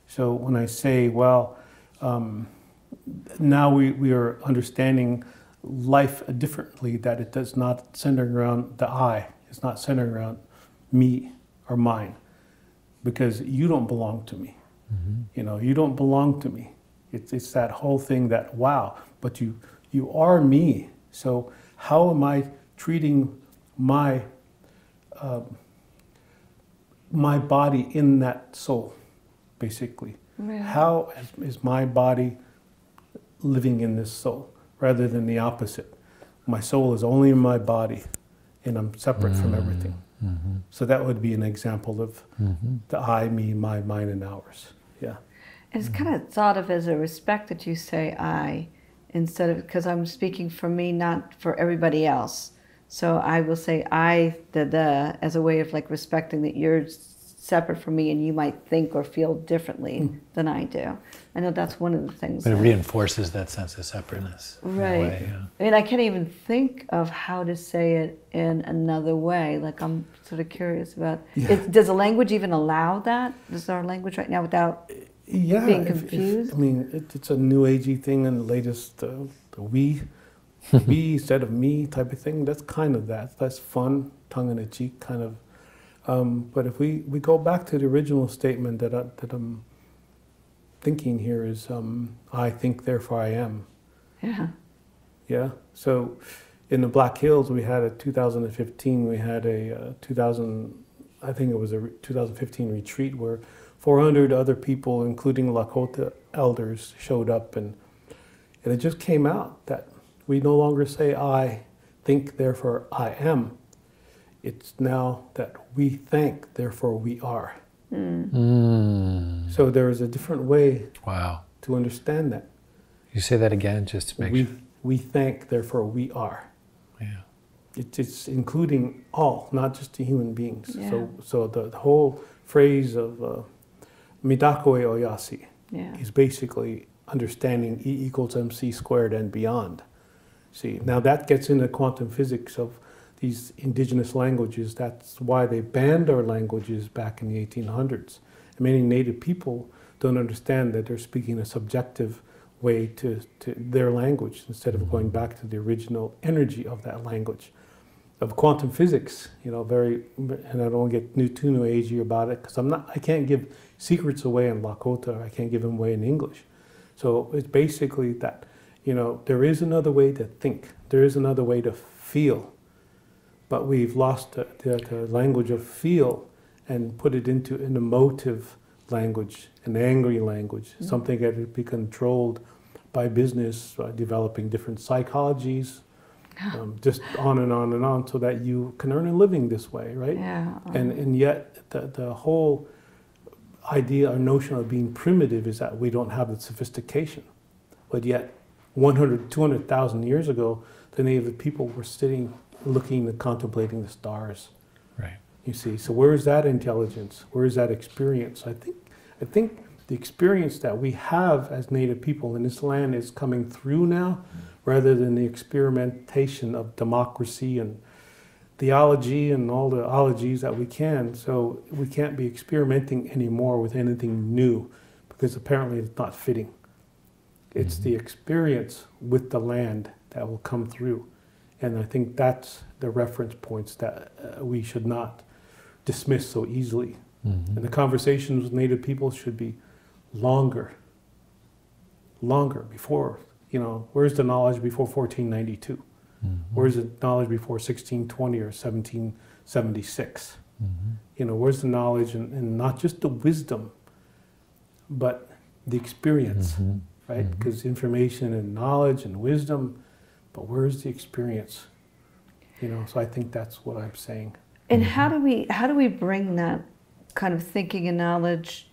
So when I say, well, um, now we, we are understanding life differently, that it does not center around the I, it's not centered around me or mine, because you don't belong to me. You know, you don't belong to me. It's, it's that whole thing that, wow, but you, you are me. So how am I treating my, uh, my body in that soul, basically? Right. How is, is my body living in this soul rather than the opposite? My soul is only in my body and I'm separate from everything. Mm-hmm. So that would be an example of Mm-hmm. the I, me, my, mine, and ours. Yeah. It's mm-hmm. kind of thought of as a respect that you say I instead of because I'm speaking for me, not for everybody else. So I will say I, the, the, as a way of like respecting that you're separate from me and you might think or feel differently hmm. than I do. I know that's one of the things. But it that- reinforces that sense of separateness. Right. way, yeah. I mean, I can't even think of how to say it in another way. Like, I'm sort of curious about. Yeah. It, does the language even allow that? Does our language right now without? Yeah. Being if- if- I mean, it, it's a new agey thing and the latest, uh, the we, we instead of me type of thing. That's kind of that. That's fun, tongue in the cheek kind of. Um, but if we, we go back to the original statement that, I, that I'm thinking here is um, I think, therefore I am. Yeah. Yeah. So in the Black Hills, we had a 2015, we had a uh, 2000, I think it was a re- 2015 retreat where 400 other people, including Lakota elders, showed up. And, and it just came out that we no longer say, I think, therefore I am. It's now that we think, therefore we are. Mm. So there is a different way Wow. to understand that. You say that again just to make We, sure. we think, therefore we are. Yeah. It's, it's including all, not just the human beings. Yeah. So, so the, the whole phrase of uh, Midako e Oyasi Yeah. is basically understanding E equals mc squared and beyond. See, now that gets into quantum physics of these indigenous languages. That's why they banned our languages back in the 1800s. And many native people don't understand that they're speaking a subjective way to, to their language instead of going back to the original energy of that language. Of quantum physics, you know, very, and I don't want to get new, too new agey about it because I'm not, I can't give secrets away in Lakota, I can't give them away in English. So it's basically that, you know, there is another way to think, there is another way to feel, but we've lost the, the, the language of feel and put it into an emotive language, an angry language, something that would be controlled by business, uh, developing different psychologies, um, just on and on and on, so that you can earn a living this way, right? Yeah. And, and yet, the, the whole idea or notion of being primitive is that we don't have the sophistication. But yet, 100, 200,000 years ago, the native people were sitting, looking and contemplating the stars. Right. You see, so where is that intelligence? Where is that experience? I think, I think the experience that we have as Native people in this land is coming through now, rather than the experimentation of democracy and theology and all the ologies that we can. So we can't be experimenting anymore with anything new, because apparently it's not fitting. It's the experience with the land that will come through. And I think that's the reference points that uh, we should not dismiss so easily. Mhm. And the conversations with Native people should be longer, longer before, you know, where's the knowledge before 1492? Mm-hmm. Where's the knowledge before 1620 or 1776? Mm-hmm. You know, where's the knowledge and, and not just the wisdom, but the experience, mm-hmm. right? Because information and knowledge and wisdom, but where's the experience? You know, so I think that's what I'm saying. And how do we how do we bring that kind of thinking and knowledge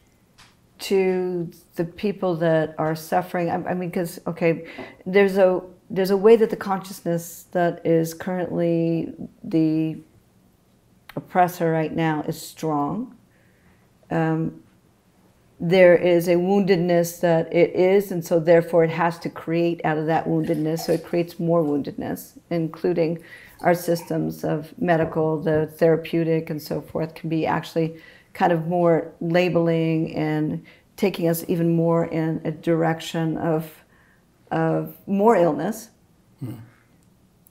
to the people that are suffering? I, I mean, because okay, there's a there's a way that the consciousness that is currently the oppressor right now is strong. Um, there is a woundedness that it is, and so therefore it has to create out of that woundedness. So it creates more woundedness, including our systems of medical, the therapeutic, and so forth, can be actually kind of more labeling and taking us even more in a direction of of more illness. Hmm.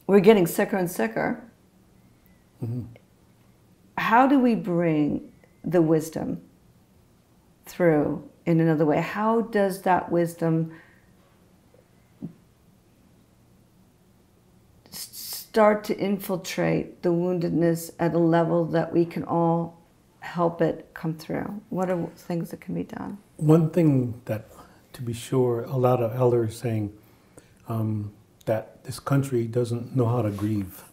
We're getting sicker and sicker. Mm-hmm. How do we bring the wisdom through in another way? How does that wisdom start to infiltrate the woundedness at a level that we can all help it come through? What are things that can be done? One thing that, to be sure, a lot of elders saying um, that this country doesn't know how to grieve.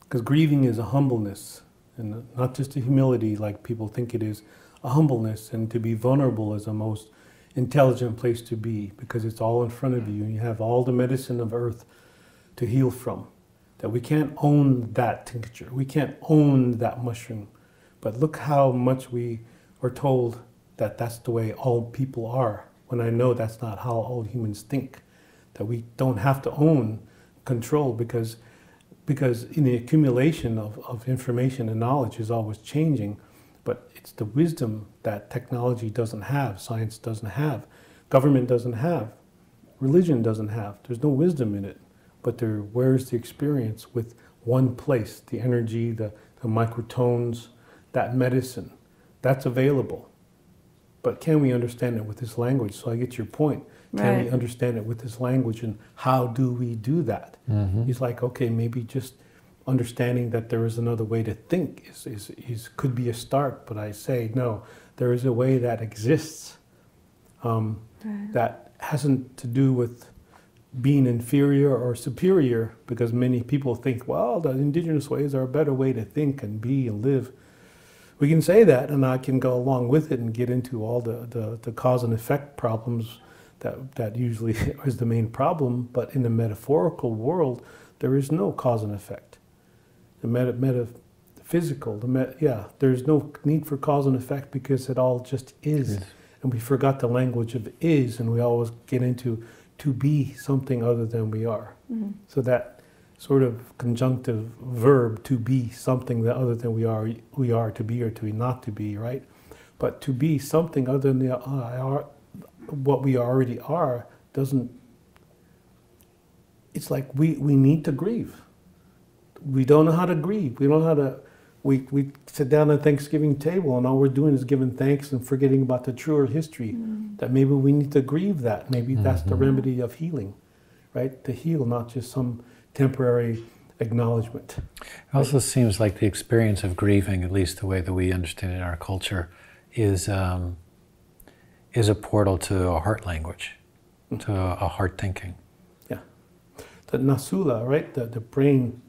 Because grieving is a humbleness, and not just a humility like people think it is, a humbleness, and to be vulnerable is a most intelligent place to be because it's all in front of you, and you have all the medicine of earth to heal from. That we can't own that tincture, we can't own that mushroom, but look how much we are told that that's the way all people are. When I know that's not how all humans think, that we don't have to own control because because in the accumulation of, of information and knowledge is always changing, but it's the wisdom that technology doesn't have, science doesn't have, government doesn't have, religion doesn't have. There's no wisdom in it, but there where's the experience with one place, the energy, the, the microtones, that medicine, that's available. But can we understand it with this language? So I get your point. Can we understand it with this language and how do we do that? He's like, okay, maybe just understanding that there is another way to think is, is, is could be a start, but I say no, there is a way that exists um, that hasn't to do with being inferior or superior because many people think, well, the indigenous ways are a better way to think and be and live. We can say that, and I can go along with it and get into all the, the, the cause and effect problems that, that usually is the main problem. But in the metaphorical world, there is no cause and effect. The meta, metaphysical, the met, yeah, there's no need for cause and effect because it all just is. Is. And we forgot the language of is, and we always get into to be something other than we are. Mm-hmm. So that sort of conjunctive verb to be something that other than we are, we are to be or to be not to be, right? But to be something other than the, uh, are, what we already are doesn't. It's like we, we need to grieve. We don't know how to grieve. We don't know how to. We, we sit down at Thanksgiving table and all we're doing is giving thanks and forgetting about the truer history. That maybe we need to grieve that. Maybe that's the remedy of healing, right? To heal, not just some temporary acknowledgement. It also seems like the experience of grieving, at least the way that we understand it in our culture, is um, is a portal to a heart language, to a, a heart thinking. Yeah. The nasula, right? The, the brain,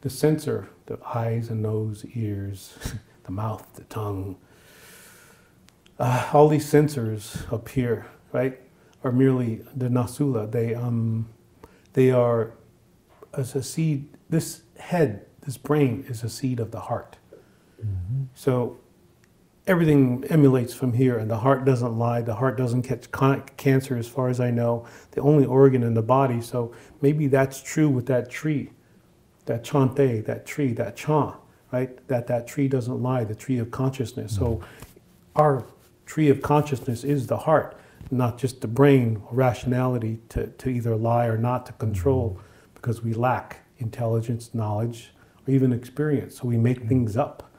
the sensor, the eyes and nose, ears, the mouth, the tongue, uh, all these sensors up here, right, are merely the nasula. They, um, they are as a seed, this head, this brain is a seed of the heart. Mm-hmm. So everything emulates from here, and the heart doesn't lie. The heart doesn't catch con- cancer, as far as I know. The only organ in the body. So maybe that's true with that tree, that chante, that tree, that cha, right? That that tree doesn't lie. The tree of consciousness. So mm-hmm. our tree of consciousness is the heart, not just the brain rationality to, to either lie or not to control, mm-hmm. Because we lack intelligence, knowledge, or even experience. So we make mm-hmm. things up.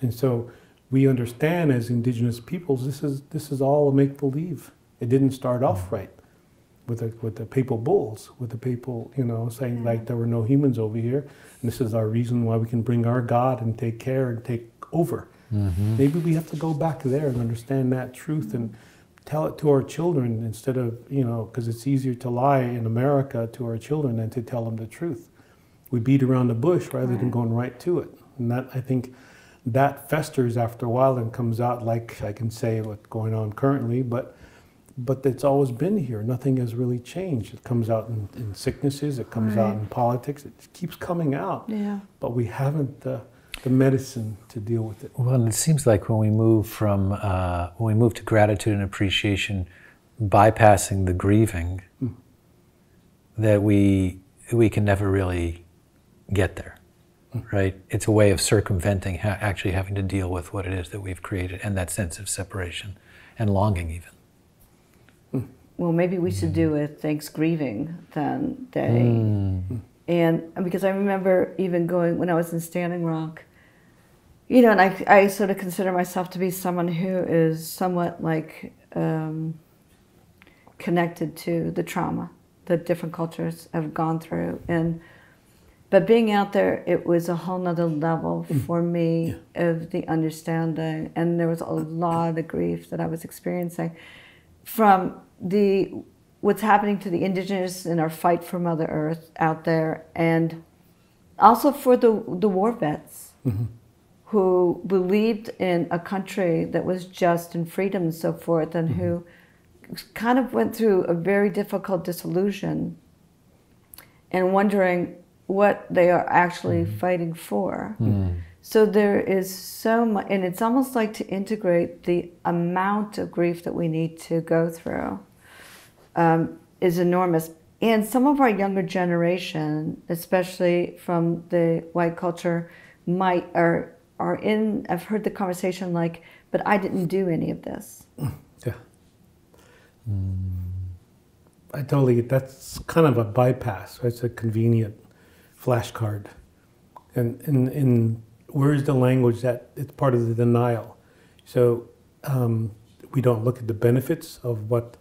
And so we understand as indigenous peoples, this is, this is all a make believe. It didn't start off mm-hmm. right with the, with the papal bulls, with the papal, you know, saying mm-hmm. like there were no humans over here, and this is our reason why we can bring our God and take care and take over. Maybe we have to go back there and understand that truth and tell it to our children instead of, you know, because it's easier to lie in America to our children than to tell them the truth. We beat around the bush rather than going right to it. And that, I think, that festers after a while and comes out like I can say what's going on currently, but but it's always been here. Nothing has really changed. It comes out in, in sicknesses. It comes out in politics. It keeps coming out, Yeah. but we haven't uh, the medicine to deal with it. Well, and it seems like when we move from uh, when we move to gratitude and appreciation, bypassing the grieving, that we we can never really get there, right? It's a way of circumventing ha- actually having to deal with what it is that we've created and that sense of separation and longing, even. Well, maybe we should do a Thanksgiving then day. And because I remember even going when I was in Standing Rock, you know, and I, I sort of consider myself to be someone who is somewhat like um, connected to the trauma that different cultures have gone through. And but being out there, it was a whole nother level mm. for me of the understanding. And there was a uh, lot of grief that I was experiencing from the what's happening to the indigenous in our fight for Mother Earth out there, and also for the the war vets mm-hmm. Who believed in a country that was just and freedom and so forth, and who kind of went through a very difficult disillusion and wondering what they are actually fighting for. So there is so much, and it's almost like to integrate the amount of grief that we need to go through um, is enormous. And some of our younger generation, especially from the white culture, might are are in. I've heard the conversation like, "But I didn't do any of this." Yeah. I totally that's kind of a bypass. Right? It's a convenient flashcard. And in, in where's the language that it's part of the denial? So um, we don't look at the benefits of what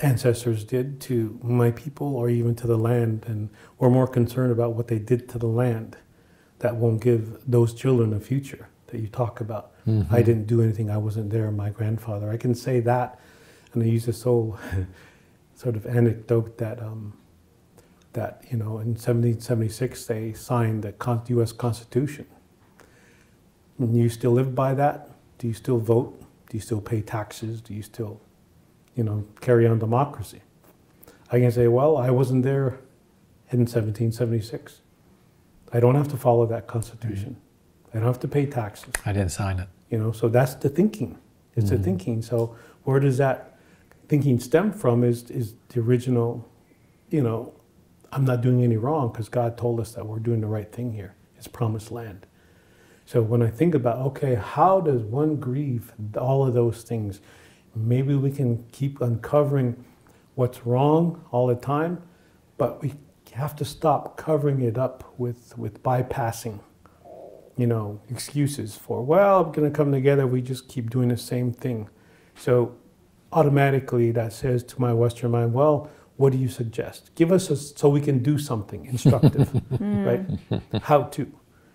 ancestors did to my people or even to the land, and we're more concerned about what they did to the land that won't give those children a future that you talk about. I didn't do anything, I wasn't there, my grandfather. I can say that, and I use this whole sort of anecdote that, um, that you know, in 1776 they signed the con- U.S. Constitution. And you still live by that? Do you still vote? Do you still pay taxes? Do you still, you know, carry on democracy? I can say, well, I wasn't there in 1776. I don't have to follow that constitution. I don't have to pay taxes. I didn't sign it. You know, so that's the thinking. It's the mm. thinking. So where does that thinking stem from? Is is the original, you know, I'm not doing any wrong because God told us that we're doing the right thing here. It's promised land. So when I think about okay, how does one grieve all of those things? Maybe we can keep uncovering what's wrong all the time, but we have to stop covering it up with with bypassing you know, excuses for, well, we're going to come together, we just keep doing the same thing. So automatically that says to my Western mind, well, what do you suggest? Give us a, so we can do something instructive, hmm. right? How to.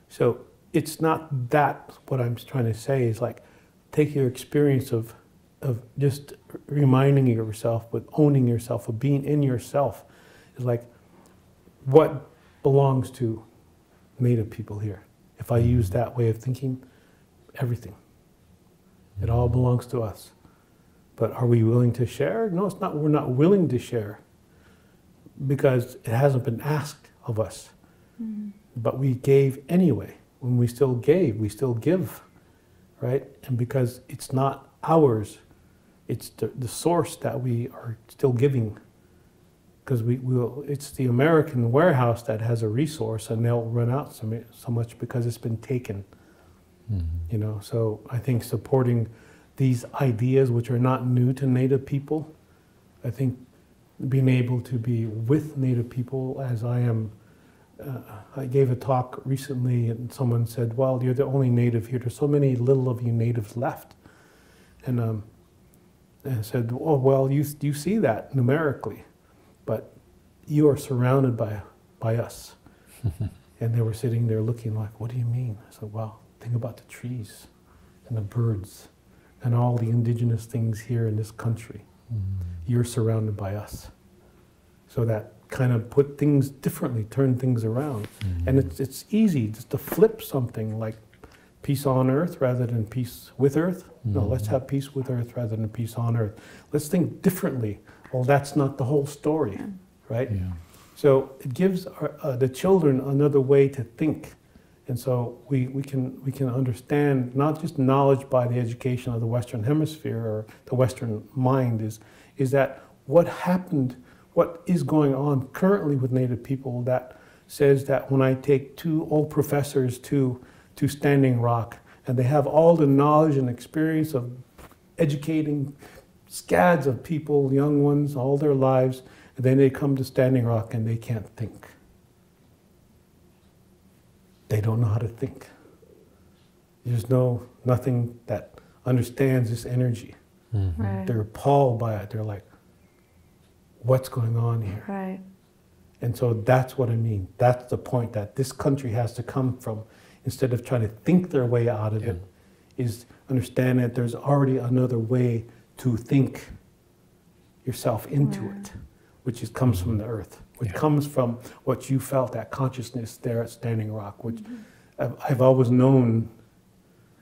So it's not that what I'm trying to say is like take your experience of, of just reminding yourself, but owning yourself, of being in yourself is like what belongs to Native people here. If I use that way of thinking, everything. It all belongs to us. But are we willing to share? No, it's not. We're not willing to share because it hasn't been asked of us. Mm-hmm. But we gave anyway. When we still gave, we still give, right? And because it's not ours, it's the, the source that we are still giving because we will it's the American warehouse that has a resource and they'll run out so, so much because it's been taken. You know so I think supporting these ideas which are not new to native people I think being able to be with native people as I am uh, I gave a talk recently and someone said well you're the only native here. There's so many little of you natives left. And um, and said, "Oh well, you you see that numerically, but you are surrounded by by us." and they were sitting there looking like, "What do you mean?" I said, "Well, think about the trees, and the birds, and all the indigenous things here in this country. Mm. You're surrounded by us." So that kind of put things differently, turn things around, mm. and it's it's easy just to flip something like peace on earth rather than peace with earth. No, let's mm. have peace with earth rather than peace on earth. Let's think differently. Well, that's not the whole story, right? Yeah. So it gives our, uh, the children another way to think. And so we, we, can, we can understand not just knowledge by the education of the Western Hemisphere or the Western mind, is, is that what happened, what is going on currently with Native people that says that when I take two old professors to, to Standing Rock and they have all the knowledge and experience of educating scads of people, young ones, all their lives, and then they come to Standing Rock and they can't think. They don't know how to think. There's no nothing that understands this energy. Mm-hmm. Right. They're appalled by it. They're like, what's going on here? Right. And so that's what I mean. That's the point that this country has to come from. Instead of trying to think their way out of it, is understand that there's already another way to think yourself into it, which is, comes from the earth, which Yeah. comes from what you felt, that consciousness there at Standing Rock, which I've, I've always known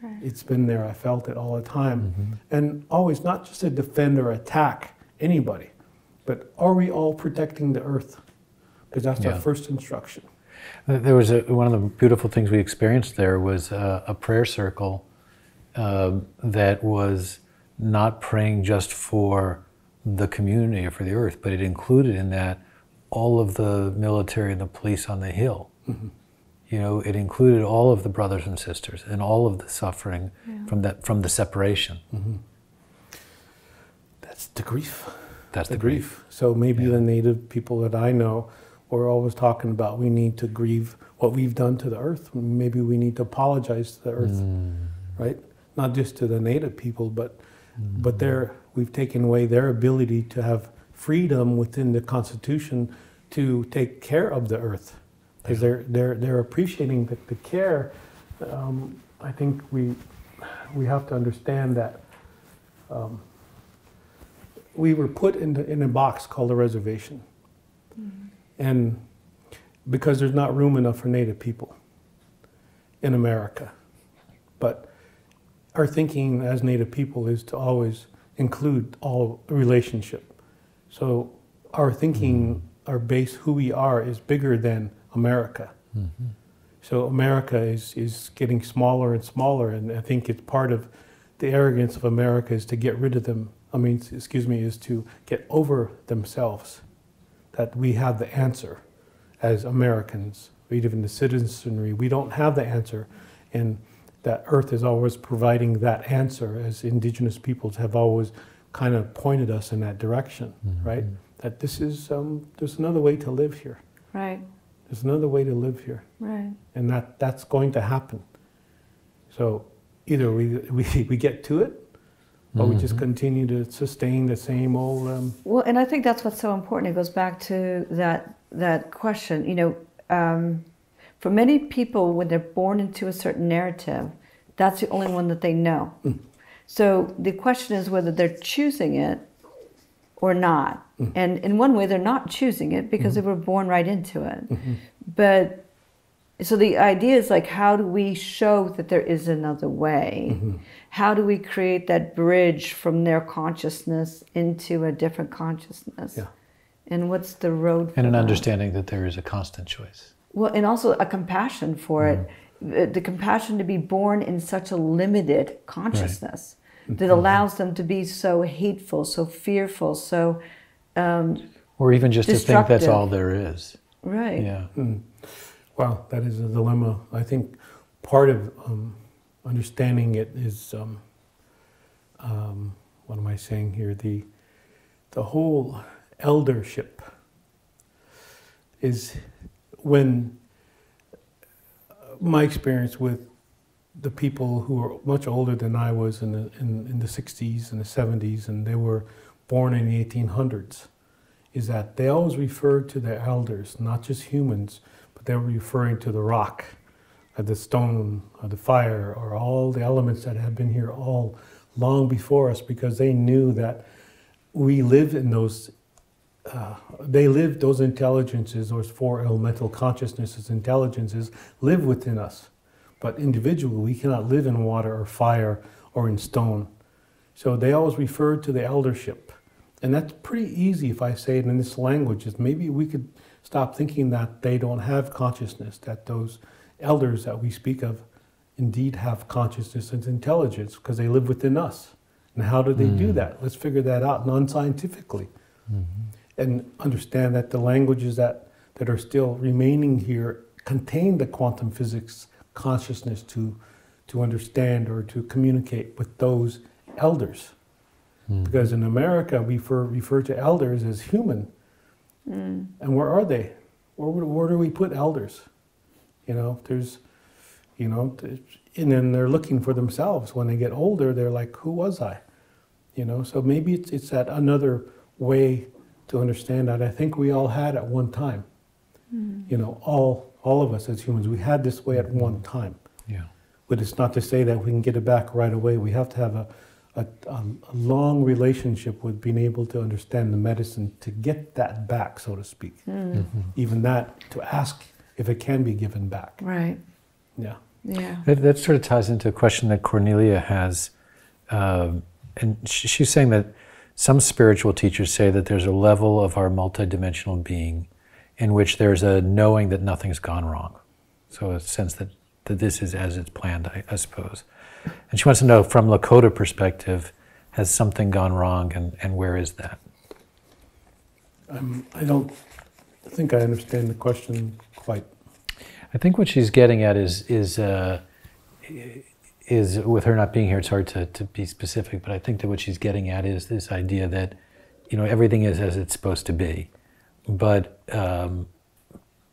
Right. it's been there. I felt it all the time. And always not just to defend or attack anybody, but are we all protecting the earth? Because that's our first instruction. There was a, one of the beautiful things we experienced there was a, a prayer circle uh, that was not praying just for the community or for the earth, but it included in that all of the military and the police on the hill. You know, it included all of the brothers and sisters and all of the suffering from that from the separation. That's the grief. That's the the grief. So maybe Yeah. the native people that I know were always talking about we need to grieve what we've done to the earth. Maybe we need to apologize to the earth, Mm. right? Not just to the native people, but but their we've taken away their ability to have freedom within the Constitution to take care of the earth because they're they're they're appreciating the, the care. Um, I think we we have to understand that um, we were put in, the, in a box called a reservation. And because there's not room enough for Native people in America. But our thinking as Native people is to always include all relationship. So our thinking, mm-hmm. our base, who we are, is bigger than America. Mm-hmm. So America is, is getting smaller and smaller, and I think it's part of the arrogance of America is to get rid of them. I mean, excuse me, is to get over themselves. That we have the answer as Americans, even the citizenry. We don't have the answer, and that Earth is always providing that answer. As Indigenous peoples have always kind of pointed us in that direction, right? That this is um, there's another way to live here. Right. There's another way to live here Right. and that that's going to happen. So either we we, we get to it, or we just continue to sustain the same old. Um, Well, and I think that's what's so important. It goes back to that that question. You know, um, for many people, when they're born into a certain narrative, that's the only one that they know. Mm. So the question is whether they're choosing it or not. Mm. And in one way, they're not choosing it because mm-hmm. they were born right into it. Mm-hmm. But so the idea is like, how do we show that there is another way? Mm-hmm. How do we create that bridge from their consciousness into a different consciousness? Yeah. And what's the road? For And an that? understanding that there is a constant choice. Well, and also a compassion for it, the, the compassion to be born in such a limited consciousness that allows them to be so hateful, so fearful, so um, Or even just to think that's all there is. right. Yeah. well, that is a dilemma. I think part of um, understanding it is um, um, what am I saying here? The the whole eldership is when uh, my experience with the people who were much older than I was in the, in, in the 60s and the 70s, and they were born in the 1800s, is that they always referred to their elders, not just humans, but they were referring to the rock, or the stone, or the fire, or all the elements that have been here all long before us, because they knew that we live in those. Uh, they live those intelligences, those four elemental consciousnesses, intelligences live within us. But individually, we cannot live in water or fire or in stone. So they always refer to the eldership. And that's pretty easy if I say it in this language, is maybe we could stop thinking that they don't have consciousness, that those elders that we speak of indeed have consciousness and intelligence because they live within us. And how do they do that? Let's figure that out non scientifically. And understand that the languages that, that are still remaining here contain the quantum physics consciousness to, to understand or to communicate with those elders. Hmm. Because in America, we refer, refer to elders as human. Hmm. And where are they? Where, where do we put elders? You know, there's, you know, and then they're looking for themselves. When they get older, they're like, who was I? You know, so maybe it's, it's that another way to understand that I think we all had at one time. Hmm. You know, all, all of us as humans, we had this way at hmm. one time. Yeah. But it's not to say that we can get it back right away. We have to have a, a, a, a long relationship with being able to understand the medicine to get that back, so to speak. Hmm. Mm-hmm. Even that, to ask if it can be given back. Right. Yeah. Yeah. That, that sort of ties into a question that Cornelia has. Um, and sh- she's saying that some spiritual teachers say that there's a level of our multidimensional being in which there's a knowing that nothing's gone wrong. So, a sense that, that this is as it's planned, I, I suppose. And she wants to know from Lakota perspective, has something gone wrong and, and where is that? Um, I don't think I understand the question quite. I think what she's getting at is is uh, is with her not being here. It's hard to, to be specific, but I think that what she's getting at is this idea that you know everything is as it's supposed to be, but um,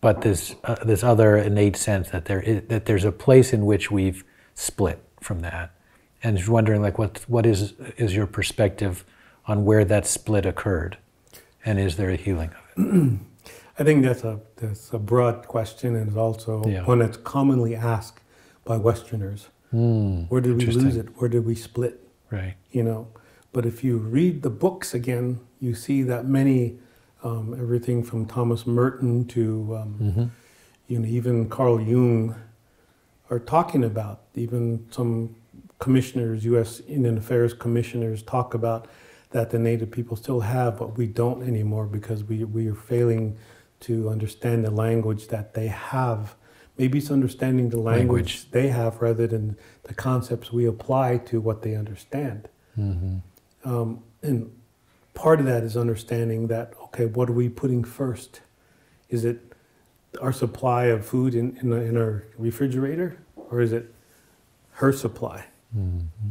but this uh, this other innate sense that there is, that there's a place in which we've split from that, and she's wondering like what what is is your perspective on where that split occurred, and is there a healing of it? I think that's a that's a broad question, and it's also Yeah. one that's commonly asked by Westerners. Hmm, Where did we lose it? Where did we split? Right. you know. But if you read the books again, you see that many, um, everything from Thomas Merton to, um, you know, even Carl Jung, are talking about. Even some commissioners, U.S. Indian Affairs commissioners, talk about that the Native people still have, but we don't anymore because we we are failing to understand the language that they have. Maybe it's understanding the language, Language. they have rather than the concepts we apply to what they understand. Mm-hmm. Um, and part of that is understanding that, okay, what are we putting first? Is it our supply of food in, in, in our refrigerator, or is it her supply? Mm-hmm.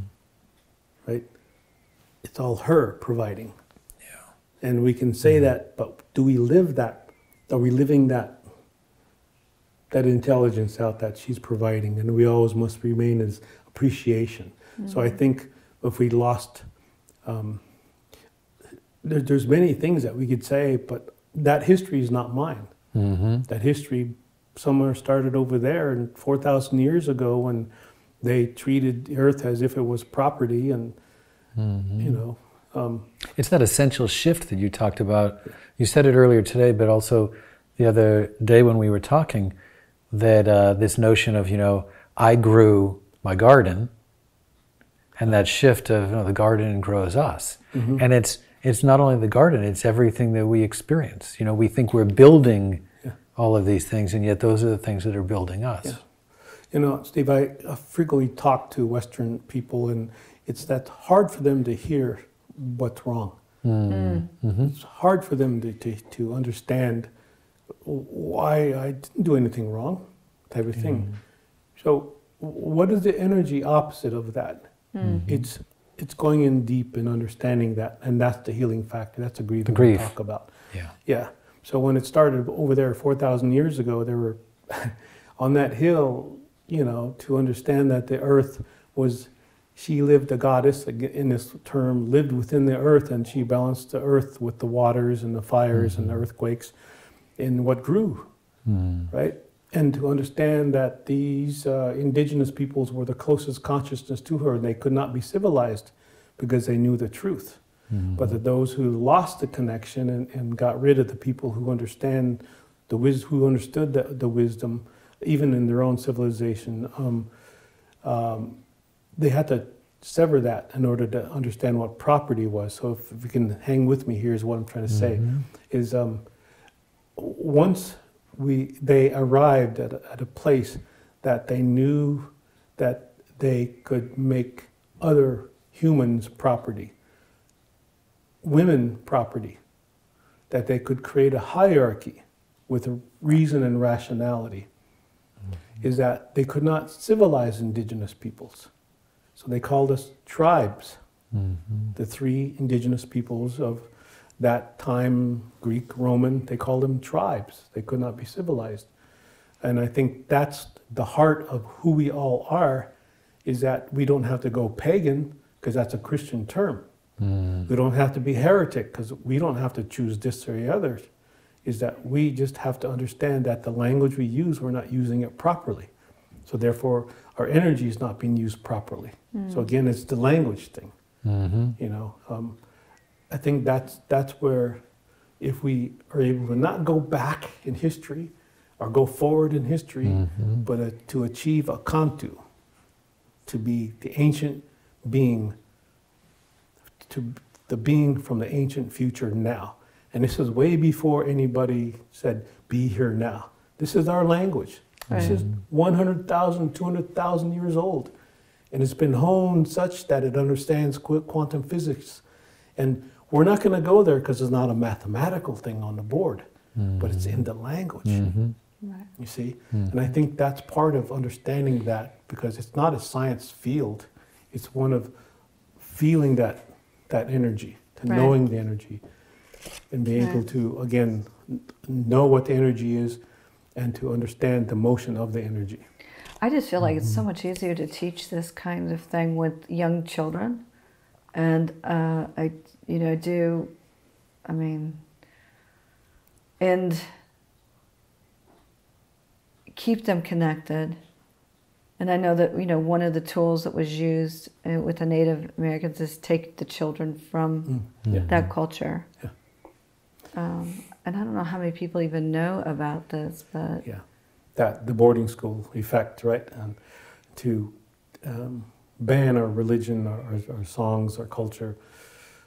Right? It's all her providing. Yeah. And we can say mm-hmm. that, but do we live that? Are we living that? That intelligence out that she's providing, and we always must remain as appreciation. So I think if we lost um, there, there's many things that we could say, but that history is not mine. Mm-hmm. That history somewhere started over there, and 4,000 years ago, when they treated the earth as if it was property, and you know, um, It's that essential shift that you talked about. You said it earlier today, but also the other day when we were talking, that uh, this notion of, you know, I grew my garden, and that shift of you know, the garden grows us. And it's, it's not only the garden, it's everything that we experience. You know, we think we're building Yeah. all of these things, and yet those are the things that are building us. Yeah. You know, Steve, I uh, frequently talk to Western people, and it's that hard for them to hear what's wrong. It's hard for them to, to, to understand why I didn't do anything wrong, type of thing. Mm. So, what is the energy opposite of that? Mm-hmm. It's it's going in deep and understanding that, and that's the healing factor. That's a grief The we grief. talk about. Yeah. Yeah. So when it started over there 4,000 years ago, there were on that hill, you know, to understand that the earth was, she lived a goddess, in this term, lived within the earth, and she balanced the earth with the waters and the fires and the mm-hmm. earthquakes in what grew, right? And to understand that these uh, indigenous peoples were the closest consciousness to her, and they could not be civilized because they knew the truth. But that those who lost the connection and, and got rid of the people who understand the wis- who understood the, the wisdom, even in their own civilization, um, um, they had to sever that in order to understand what property was. So if, if you can hang with me, here's what I'm trying to say: is um, once we they arrived at a, at a place that they knew that they could make other humans property, women property, that they could create a hierarchy with reason and rationality, mm-hmm. is that they could not civilize indigenous peoples. So they called us tribes, mm-hmm. the three indigenous peoples of that time, Greek, Roman, they called them tribes. They could not be civilized. And I think that's the heart of who we all are, is that we don't have to go pagan, because that's a Christian term. Hmm. We don't have to be heretic, because we don't have to choose this or the other. Is that we just have to understand that the language we use, we're not using it properly. So therefore, our energy is not being used properly. Hmm. So again, it's the language thing. Mm-hmm. You know, um, I think that's that's where, if we are able to not go back in history, or go forward in history, but uh, to achieve akantu, to be the ancient being, to the being from the ancient future now. And this is way before anybody said, "Be here now." This is our language. This is 100,000, 200,000 years old. And it's been honed such that it understands quantum physics. And we're not going to go there because it's not a mathematical thing on the board, but it's in the mm-hmm. language. Right. You see? Mm-hmm. And I think that's part of understanding that because it's not a science field, it's one of feeling that, that energy, to Right. knowing the energy, and being able to, again, know what the energy is and to understand the motion of the energy. I just feel like it's so much easier to teach this kind of thing with young children, and uh, I, you know, do, I mean, and keep them connected. And I know that you know one of the tools that was used uh, with the Native Americans is take the children from Yeah. that culture. Yeah. Um, and I don't know how many people even know about this, but Yeah, that the boarding school effect, right? And to um, ban our religion, our, our, our songs, our culture,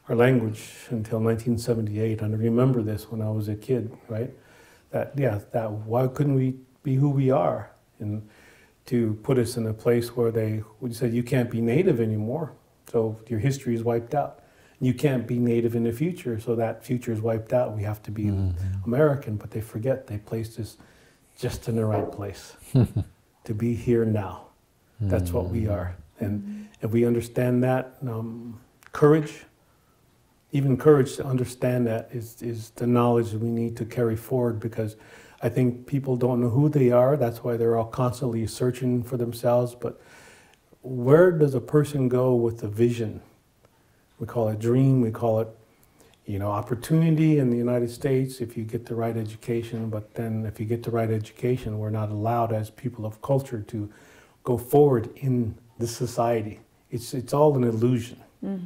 our language until 1978. And I remember this when I was a kid, right? That yeah, that why couldn't we be who we are? And to put us in a place where they would say you can't be native anymore, so your history is wiped out. You can't be native in the future, so that future is wiped out. We have to be American, but they forget they placed us just in the right place to be here now. That's what we are. And if we understand that, um, courage, even courage to understand that is, is the knowledge we need to carry forward because I think people don't know who they are. That's why they're all constantly searching for themselves. But where does a person go with a vision? We call it dream, we call it you know, opportunity in the United States if you get the right education, but then if you get the right education, we're not allowed as people of culture to go forward in the society. It's, it's all an illusion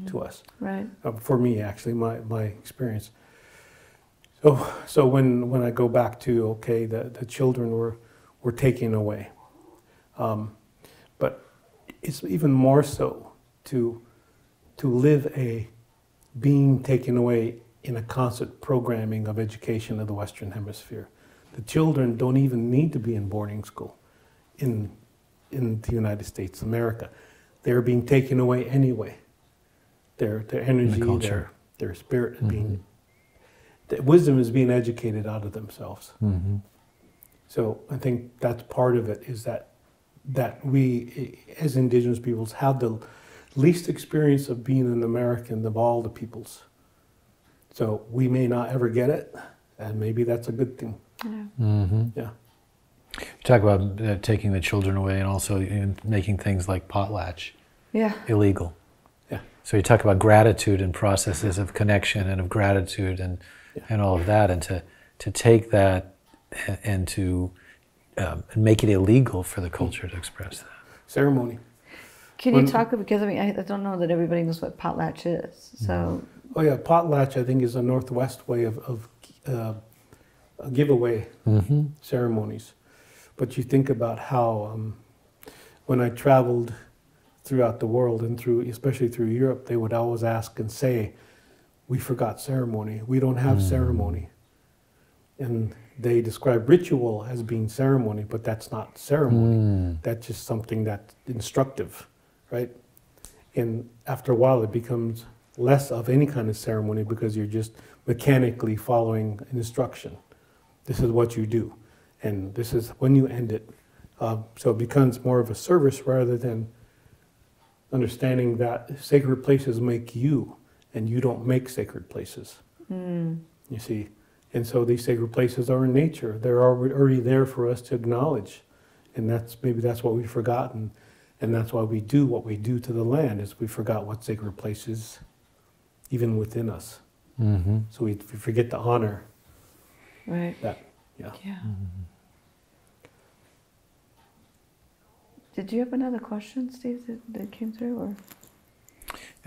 to us. right. Uh, for me, actually, my, my experience. So, so when, when I go back to, okay, the, the children were, were taken away. Um, but it's even more so to, to live a being taken away in a constant programming of education of the Western Hemisphere. The children don't even need to be in boarding school in, in the United States, America. They're being taken away anyway. Their, their energy, culture. their, their spirit is being, the wisdom is being educated out of themselves. Mm-hmm. So I think that's part of it is that that we as indigenous peoples have the least experience of being an American of all the peoples. So we may not ever get it, and maybe that's a good thing. Yeah. Mm-hmm. Yeah. You talk about uh, taking the children away and also uh, making things like potlatch Yeah. illegal. Yeah. So you talk about gratitude and processes of connection and of gratitude and and all of that, and to to take that and, and to um, make it illegal for the culture to express that. Ceremony. Can you When- talk because I mean I, I don't know that everybody knows what potlatch is. So Oh yeah, potlatch I think is a northwest way of, of uh, giveaway Mm-hmm. ceremonies. But you think about how um, when I traveled throughout the world and through, especially through Europe, they would always ask and say, "We forgot ceremony. We don't have ceremony." And they describe ritual as being ceremony, but that's not ceremony. Mm. That's just something that's instructive, right? And after a while, it becomes less of any kind of ceremony because you're just mechanically following an instruction. This is what you do, and this is when you end it. Uh, so it becomes more of a service rather than understanding that sacred places make you, and you don't make sacred places. mm, You see, and so these sacred places are in nature. They're already there for us to acknowledge, and that's maybe that's what we've forgotten, and that's why we do what we do to the land is we forgot what sacred places, even within us. Mm-hmm. So we, we forget to honor right. that. Yeah. Yeah. Did you have another question, Steve, that, that came through, or?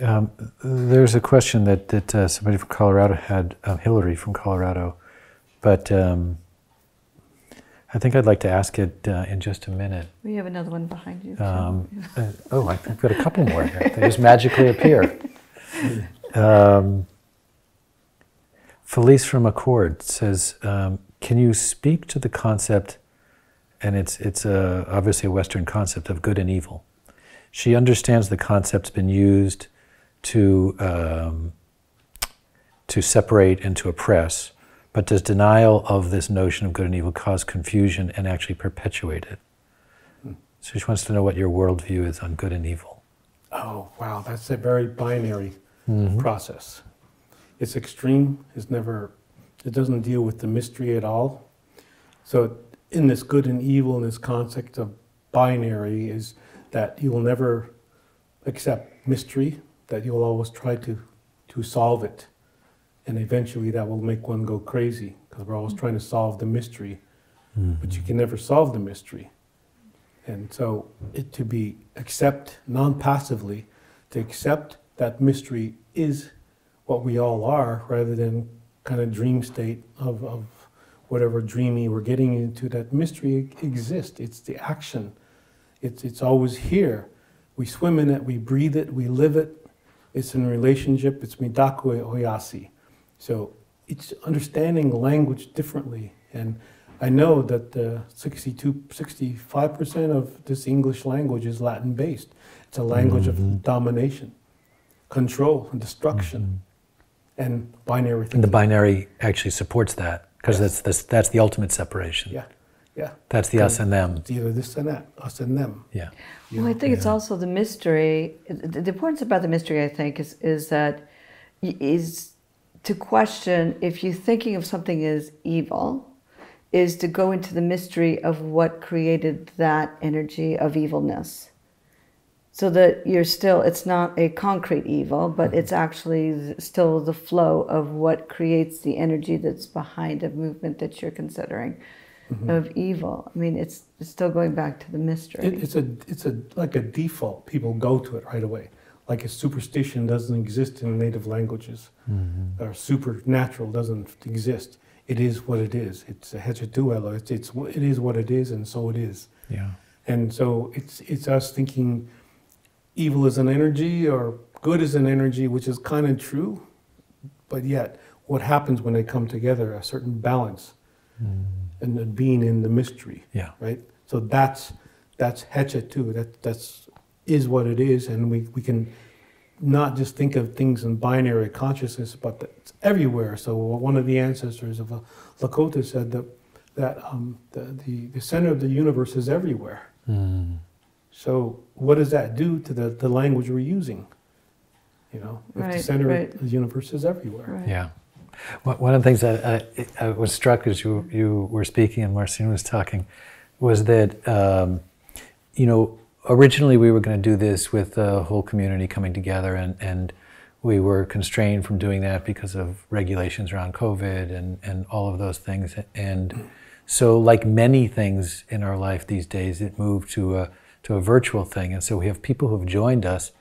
Um, there's a question that, that uh, somebody from Colorado had, uh, Hillary from Colorado, but um, I think I'd like to ask it uh, in just a minute. We have another one behind you. Um, uh, oh, I think we've got a couple more here. They just magically appear. Um, Felice from Accord says, um, "Can you speak to the concept?" And it's it's a, obviously a Western concept of good and evil. She understands the concept's been used to um, to separate and to oppress, but does denial of this notion of good and evil cause confusion and actually perpetuate it? So she wants to know what your worldview is on good and evil. Oh wow, that's a very binary Mm-hmm. process. It's extreme. It's never. It doesn't deal with the mystery at all. So in this good and evil, in this concept of binary, is that you will never accept mystery. That you'll always try to to solve it, and eventually that will make one go crazy because we're always trying to solve the mystery, mm-hmm. but you can never solve the mystery. And so it to be accept non-passively, to accept that mystery is what we all are, rather than kind of dream state of, of whatever dreamy we're getting into. That mystery exists. It's the action. It's it's always here. We swim in it. We breathe it. We live it. It's in relationship. It's Mitakuye Oyasin. So it's understanding language differently. And I know that uh, 62, 65% of this English language is Latin based. It's a language of domination, control, and destruction, and binary And the binary actually supports that because Yes. that's, that's that's the ultimate separation. yeah, yeah. That's the us and them. It's either this and that, us and them. Yeah. Well, I think it's also the mystery. The the importance about the mystery, I think, is is that is to question if you're thinking of something as evil, is to go into the mystery of what created that energy of evilness. So that you're still, it's not a concrete evil, but it's actually still the flow of what creates the energy that's behind a movement that you're considering mm-hmm. of evil. I mean, it's, it's still going back to the mystery. It, it's a it's a like a default. People go to it right away. Like a superstition doesn't exist in native languages, mm-hmm. or supernatural doesn't exist. It is what it is. It's a hechetuelo. it's, it's it is what it is, and so it is. Yeah. And so it's it's us thinking evil is an energy or good is an energy, which is kind of true, but yet what happens when they come together? A certain balance, and being in the mystery Yeah. right? So that's that's hecha too. That that's is what it is, and we, we can not just think of things in binary consciousness, but that it's everywhere. So one of the ancestors of Lakota said that that um, the, the the center of the universe is everywhere. Mm. So what does that do to the, the language we're using? You know, if the center right. of the universe is everywhere. Right. Yeah. One one of the things that I, I was struck as you, you were speaking and Marcina was talking was that um, you know originally we were going to do this with the whole community coming together, and and we were constrained from doing that because of regulations around COVID and and all of those things, and so like many things in our life these days, it moved to a to a virtual thing, and so we have people who have joined us,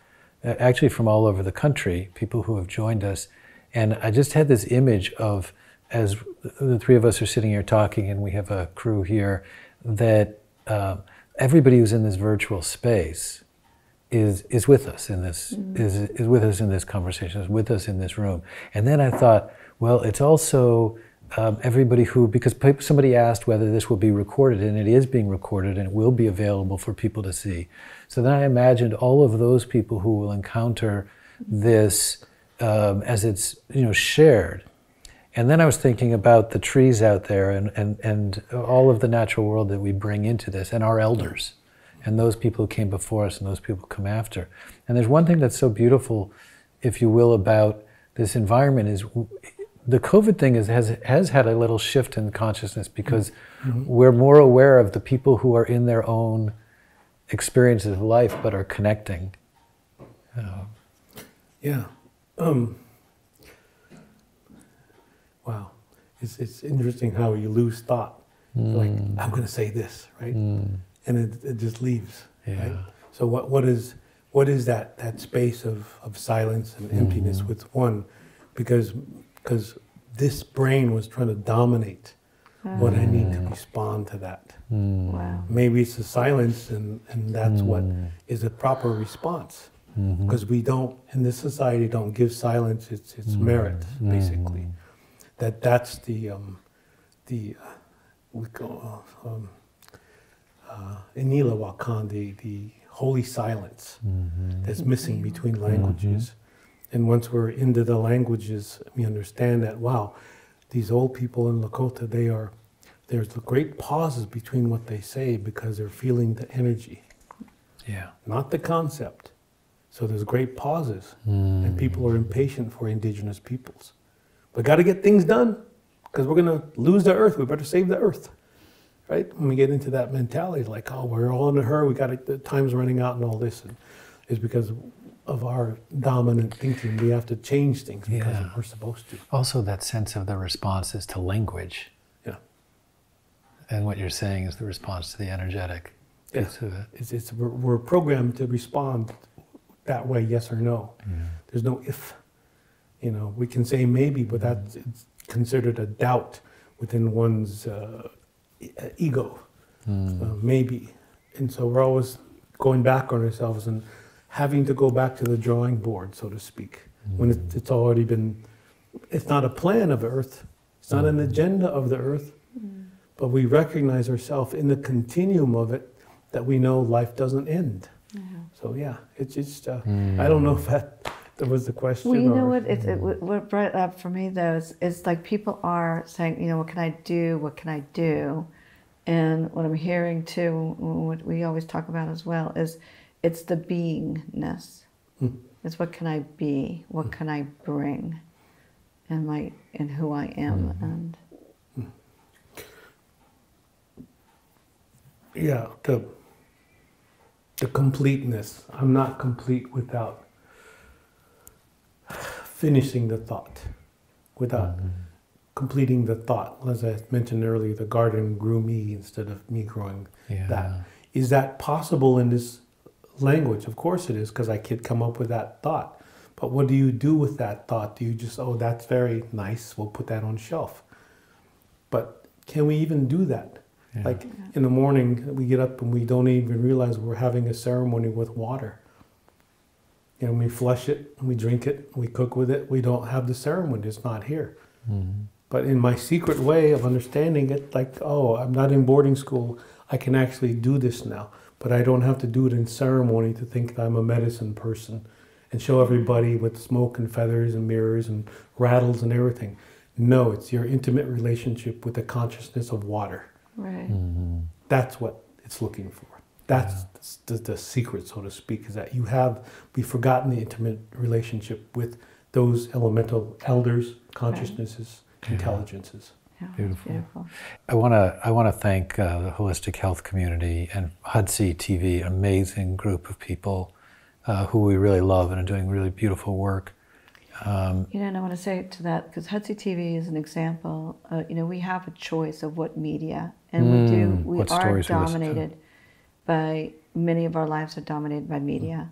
uh, actually from all over the country, people who have joined us, and I just had this image of as the three of us are sitting here talking, and we have a crew here, that uh, everybody who's in this virtual space is is with us in this is is with us in this conversation, is with us in this room. And then I thought, well, it's also um, everybody who because somebody asked whether this will be recorded, and it is being recorded, and it will be available for people to see. So then I imagined all of those people who will encounter this um, as it's you know shared. And then I was thinking about the trees out there and, and, and all of the natural world that we bring into this, and our elders, and those people who came before us, and those people who come after. And there's one thing that's so beautiful, if you will, about this environment is the COVID thing is, has, has had a little shift in consciousness because mm-hmm. Mm-hmm. we're more aware of the people who are in their own experiences of life but are connecting. Uh, yeah. Um, wow. It's, it's interesting how you lose thought. Like, mm. I'm going to say this, right? Mm. And it, it just leaves. Right? Yeah. So what, what is what is that, that space of, of silence and mm-hmm. emptiness with one? Because because this brain was trying to dominate what I need to respond to that. Wow. Maybe it's the silence, and, and that's what is a proper response. Because we don't, in this society, don't give silence its, its merit, basically. That that's the, um, the uh, we call, uh, um, uh, Enila Wakan, the, the holy silence that's missing between languages. And once we're into the languages, we understand that, wow, these old people in Lakota, they are, there's great pauses between what they say because they're feeling the energy, Yeah. not the concept. So there's great pauses, hmm. and people are impatient for indigenous peoples. But got to get things done because we're going to lose the earth. We better save the earth, right? When we get into that mentality, like, oh, we're all in a hurry. We got the time's running out, and all this, and is because of our dominant thinking. We have to change things because Yeah. we're supposed to. Also, that sense of the responses to language. Yeah. And what you're saying is the response to the energetic. Yeah. piece of it. It's, it's we're, we're programmed to respond that way, yes or no. There's no if. You know, we can say maybe, but that's it's considered a doubt within one's uh, ego. Uh, maybe, and so we're always going back on ourselves and having to go back to the drawing board, so to speak, when it, it's already been. It's not a plan of Earth. It's not an agenda of the Earth. But we recognize ourselves in the continuum of it that we know life doesn't end. So yeah, it's just uh, I don't know if that, that was the question. Well, you know what? It's, it, what what brought it up for me though is, is like people are saying, you know, what can I do? What can I do? And what I'm hearing too, what we always talk about as well, is it's the beingness. Hmm. It's what can I be? What hmm. can I bring? And my and who I am. Hmm. And yeah the the completeness. I'm not complete without finishing the thought, without mm-hmm. completing the thought. As I mentioned earlier, the garden grew me instead of me growing Yeah. that. Is that possible in this language? Of course it is, because I could come up with that thought. But what do you do with that thought? Do you just, oh, that's very nice, we'll put that on shelf. But can we even do that? Yeah. Like in the morning, we get up and we don't even realize we're having a ceremony with water. You know, we flush it, we drink it, we cook with it. We don't have the ceremony; it's not here. Mm-hmm. But in my secret way of understanding it, like, oh, I'm not in boarding school. I can actually do this now, but I don't have to do it in ceremony to think that I'm a medicine person and show everybody with smoke and feathers and mirrors and rattles and everything. No, it's your intimate relationship with the consciousness of water. right. Mm-hmm. That's what it's looking for. That's the, the secret, so to speak, is that you have we forgotten the intimate relationship with those elemental elders, consciousnesses, intelligences. Yeah, Beautiful. beautiful. I want to I want to thank uh, the holistic health community and Hudsy TV, amazing group of people uh, who we really love and are doing really beautiful work. Um, You know, and I want to say to that because Hudsy TV is an example. Uh, you know, we have a choice of what media, and we do. Mm, We what are dominated by many of our lives are dominated by media,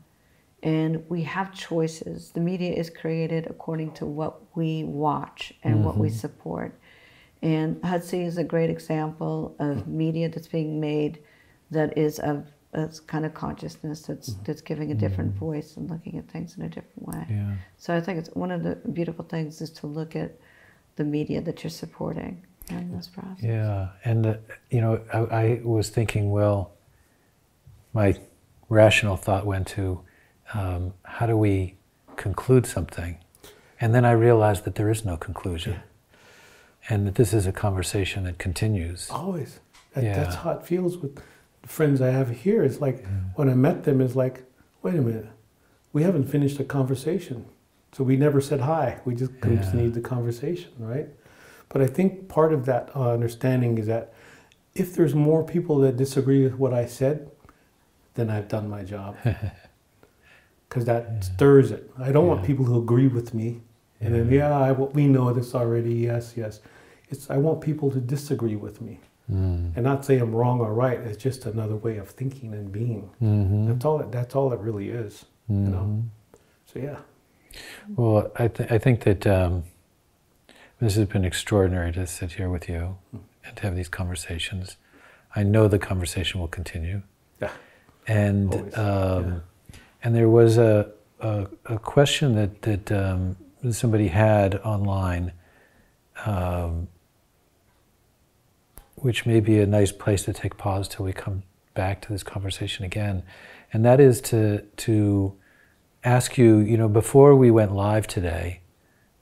and we have choices. The media is created according to what we watch and what Mm-hmm. we support. And Hudsy is a great example of media that's being made that is of a kind of consciousness that's that's giving a different voice and looking at things in a different way. yeah. So I think it's one of the beautiful things is to look at the media that you're supporting in this process. Yeah, and uh, you know, I, I was thinking, well, my rational thought went to, um, how do we conclude something, and then I realized that there is no conclusion, and that this is a conversation that continues. Always. That, Yeah. That's how it feels with the friends I have here. It's like when I met them, it's like, wait a minute, we haven't finished the conversation. So we never said hi. We just Yeah. continued the conversation, right? But I think part of that uh, understanding is that if there's more people that disagree with what I said, then I've done my job. Because that stirs it. I don't want people who agree with me. And then, Yeah. yeah, I, we know this already. Yes, yes. It's, I want people to disagree with me Mm. and not say I'm wrong or right. It's just another way of thinking and being. hmm That's all. It, that's all it really is. You know. So yeah. Well, I, th- I think that um, this has been extraordinary to sit here with you and to have these conversations. I know the conversation will continue. Yeah. And um, and there was a, a, a question that that um, somebody had online, um, which may be a nice place to take pause till we come back to this conversation again, and that is to to ask you. You know, before we went live today,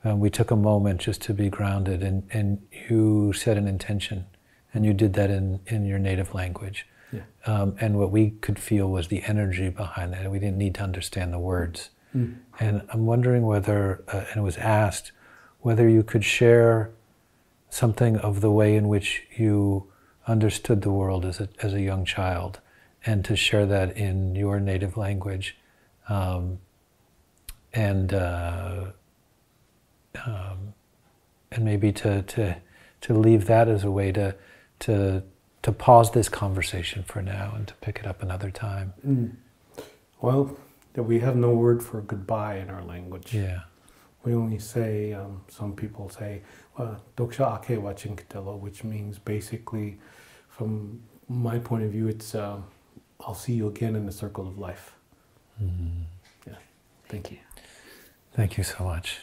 um, we took a moment just to be grounded, and and you set an intention, and you did that in in your native language. Yeah. Um, and what we could feel was the energy behind that. And we didn't need to understand the words. Mm. And I'm wondering whether, uh, and it was asked, whether you could share something of the way in which you understood the world as a, as a young child, and to share that in your native language, um, and uh, um, and maybe to, to to leave that as a way to to to pause this conversation for now and to pick it up another time. Mm. Well, that we have no word for goodbye in our language. Yeah. We only say. Um, some people say, doksha ake wachin kitelo," which means basically, from my point of view, it's uh, I'll see you again in the circle of life. Mhm. Thank you. Thank you so much.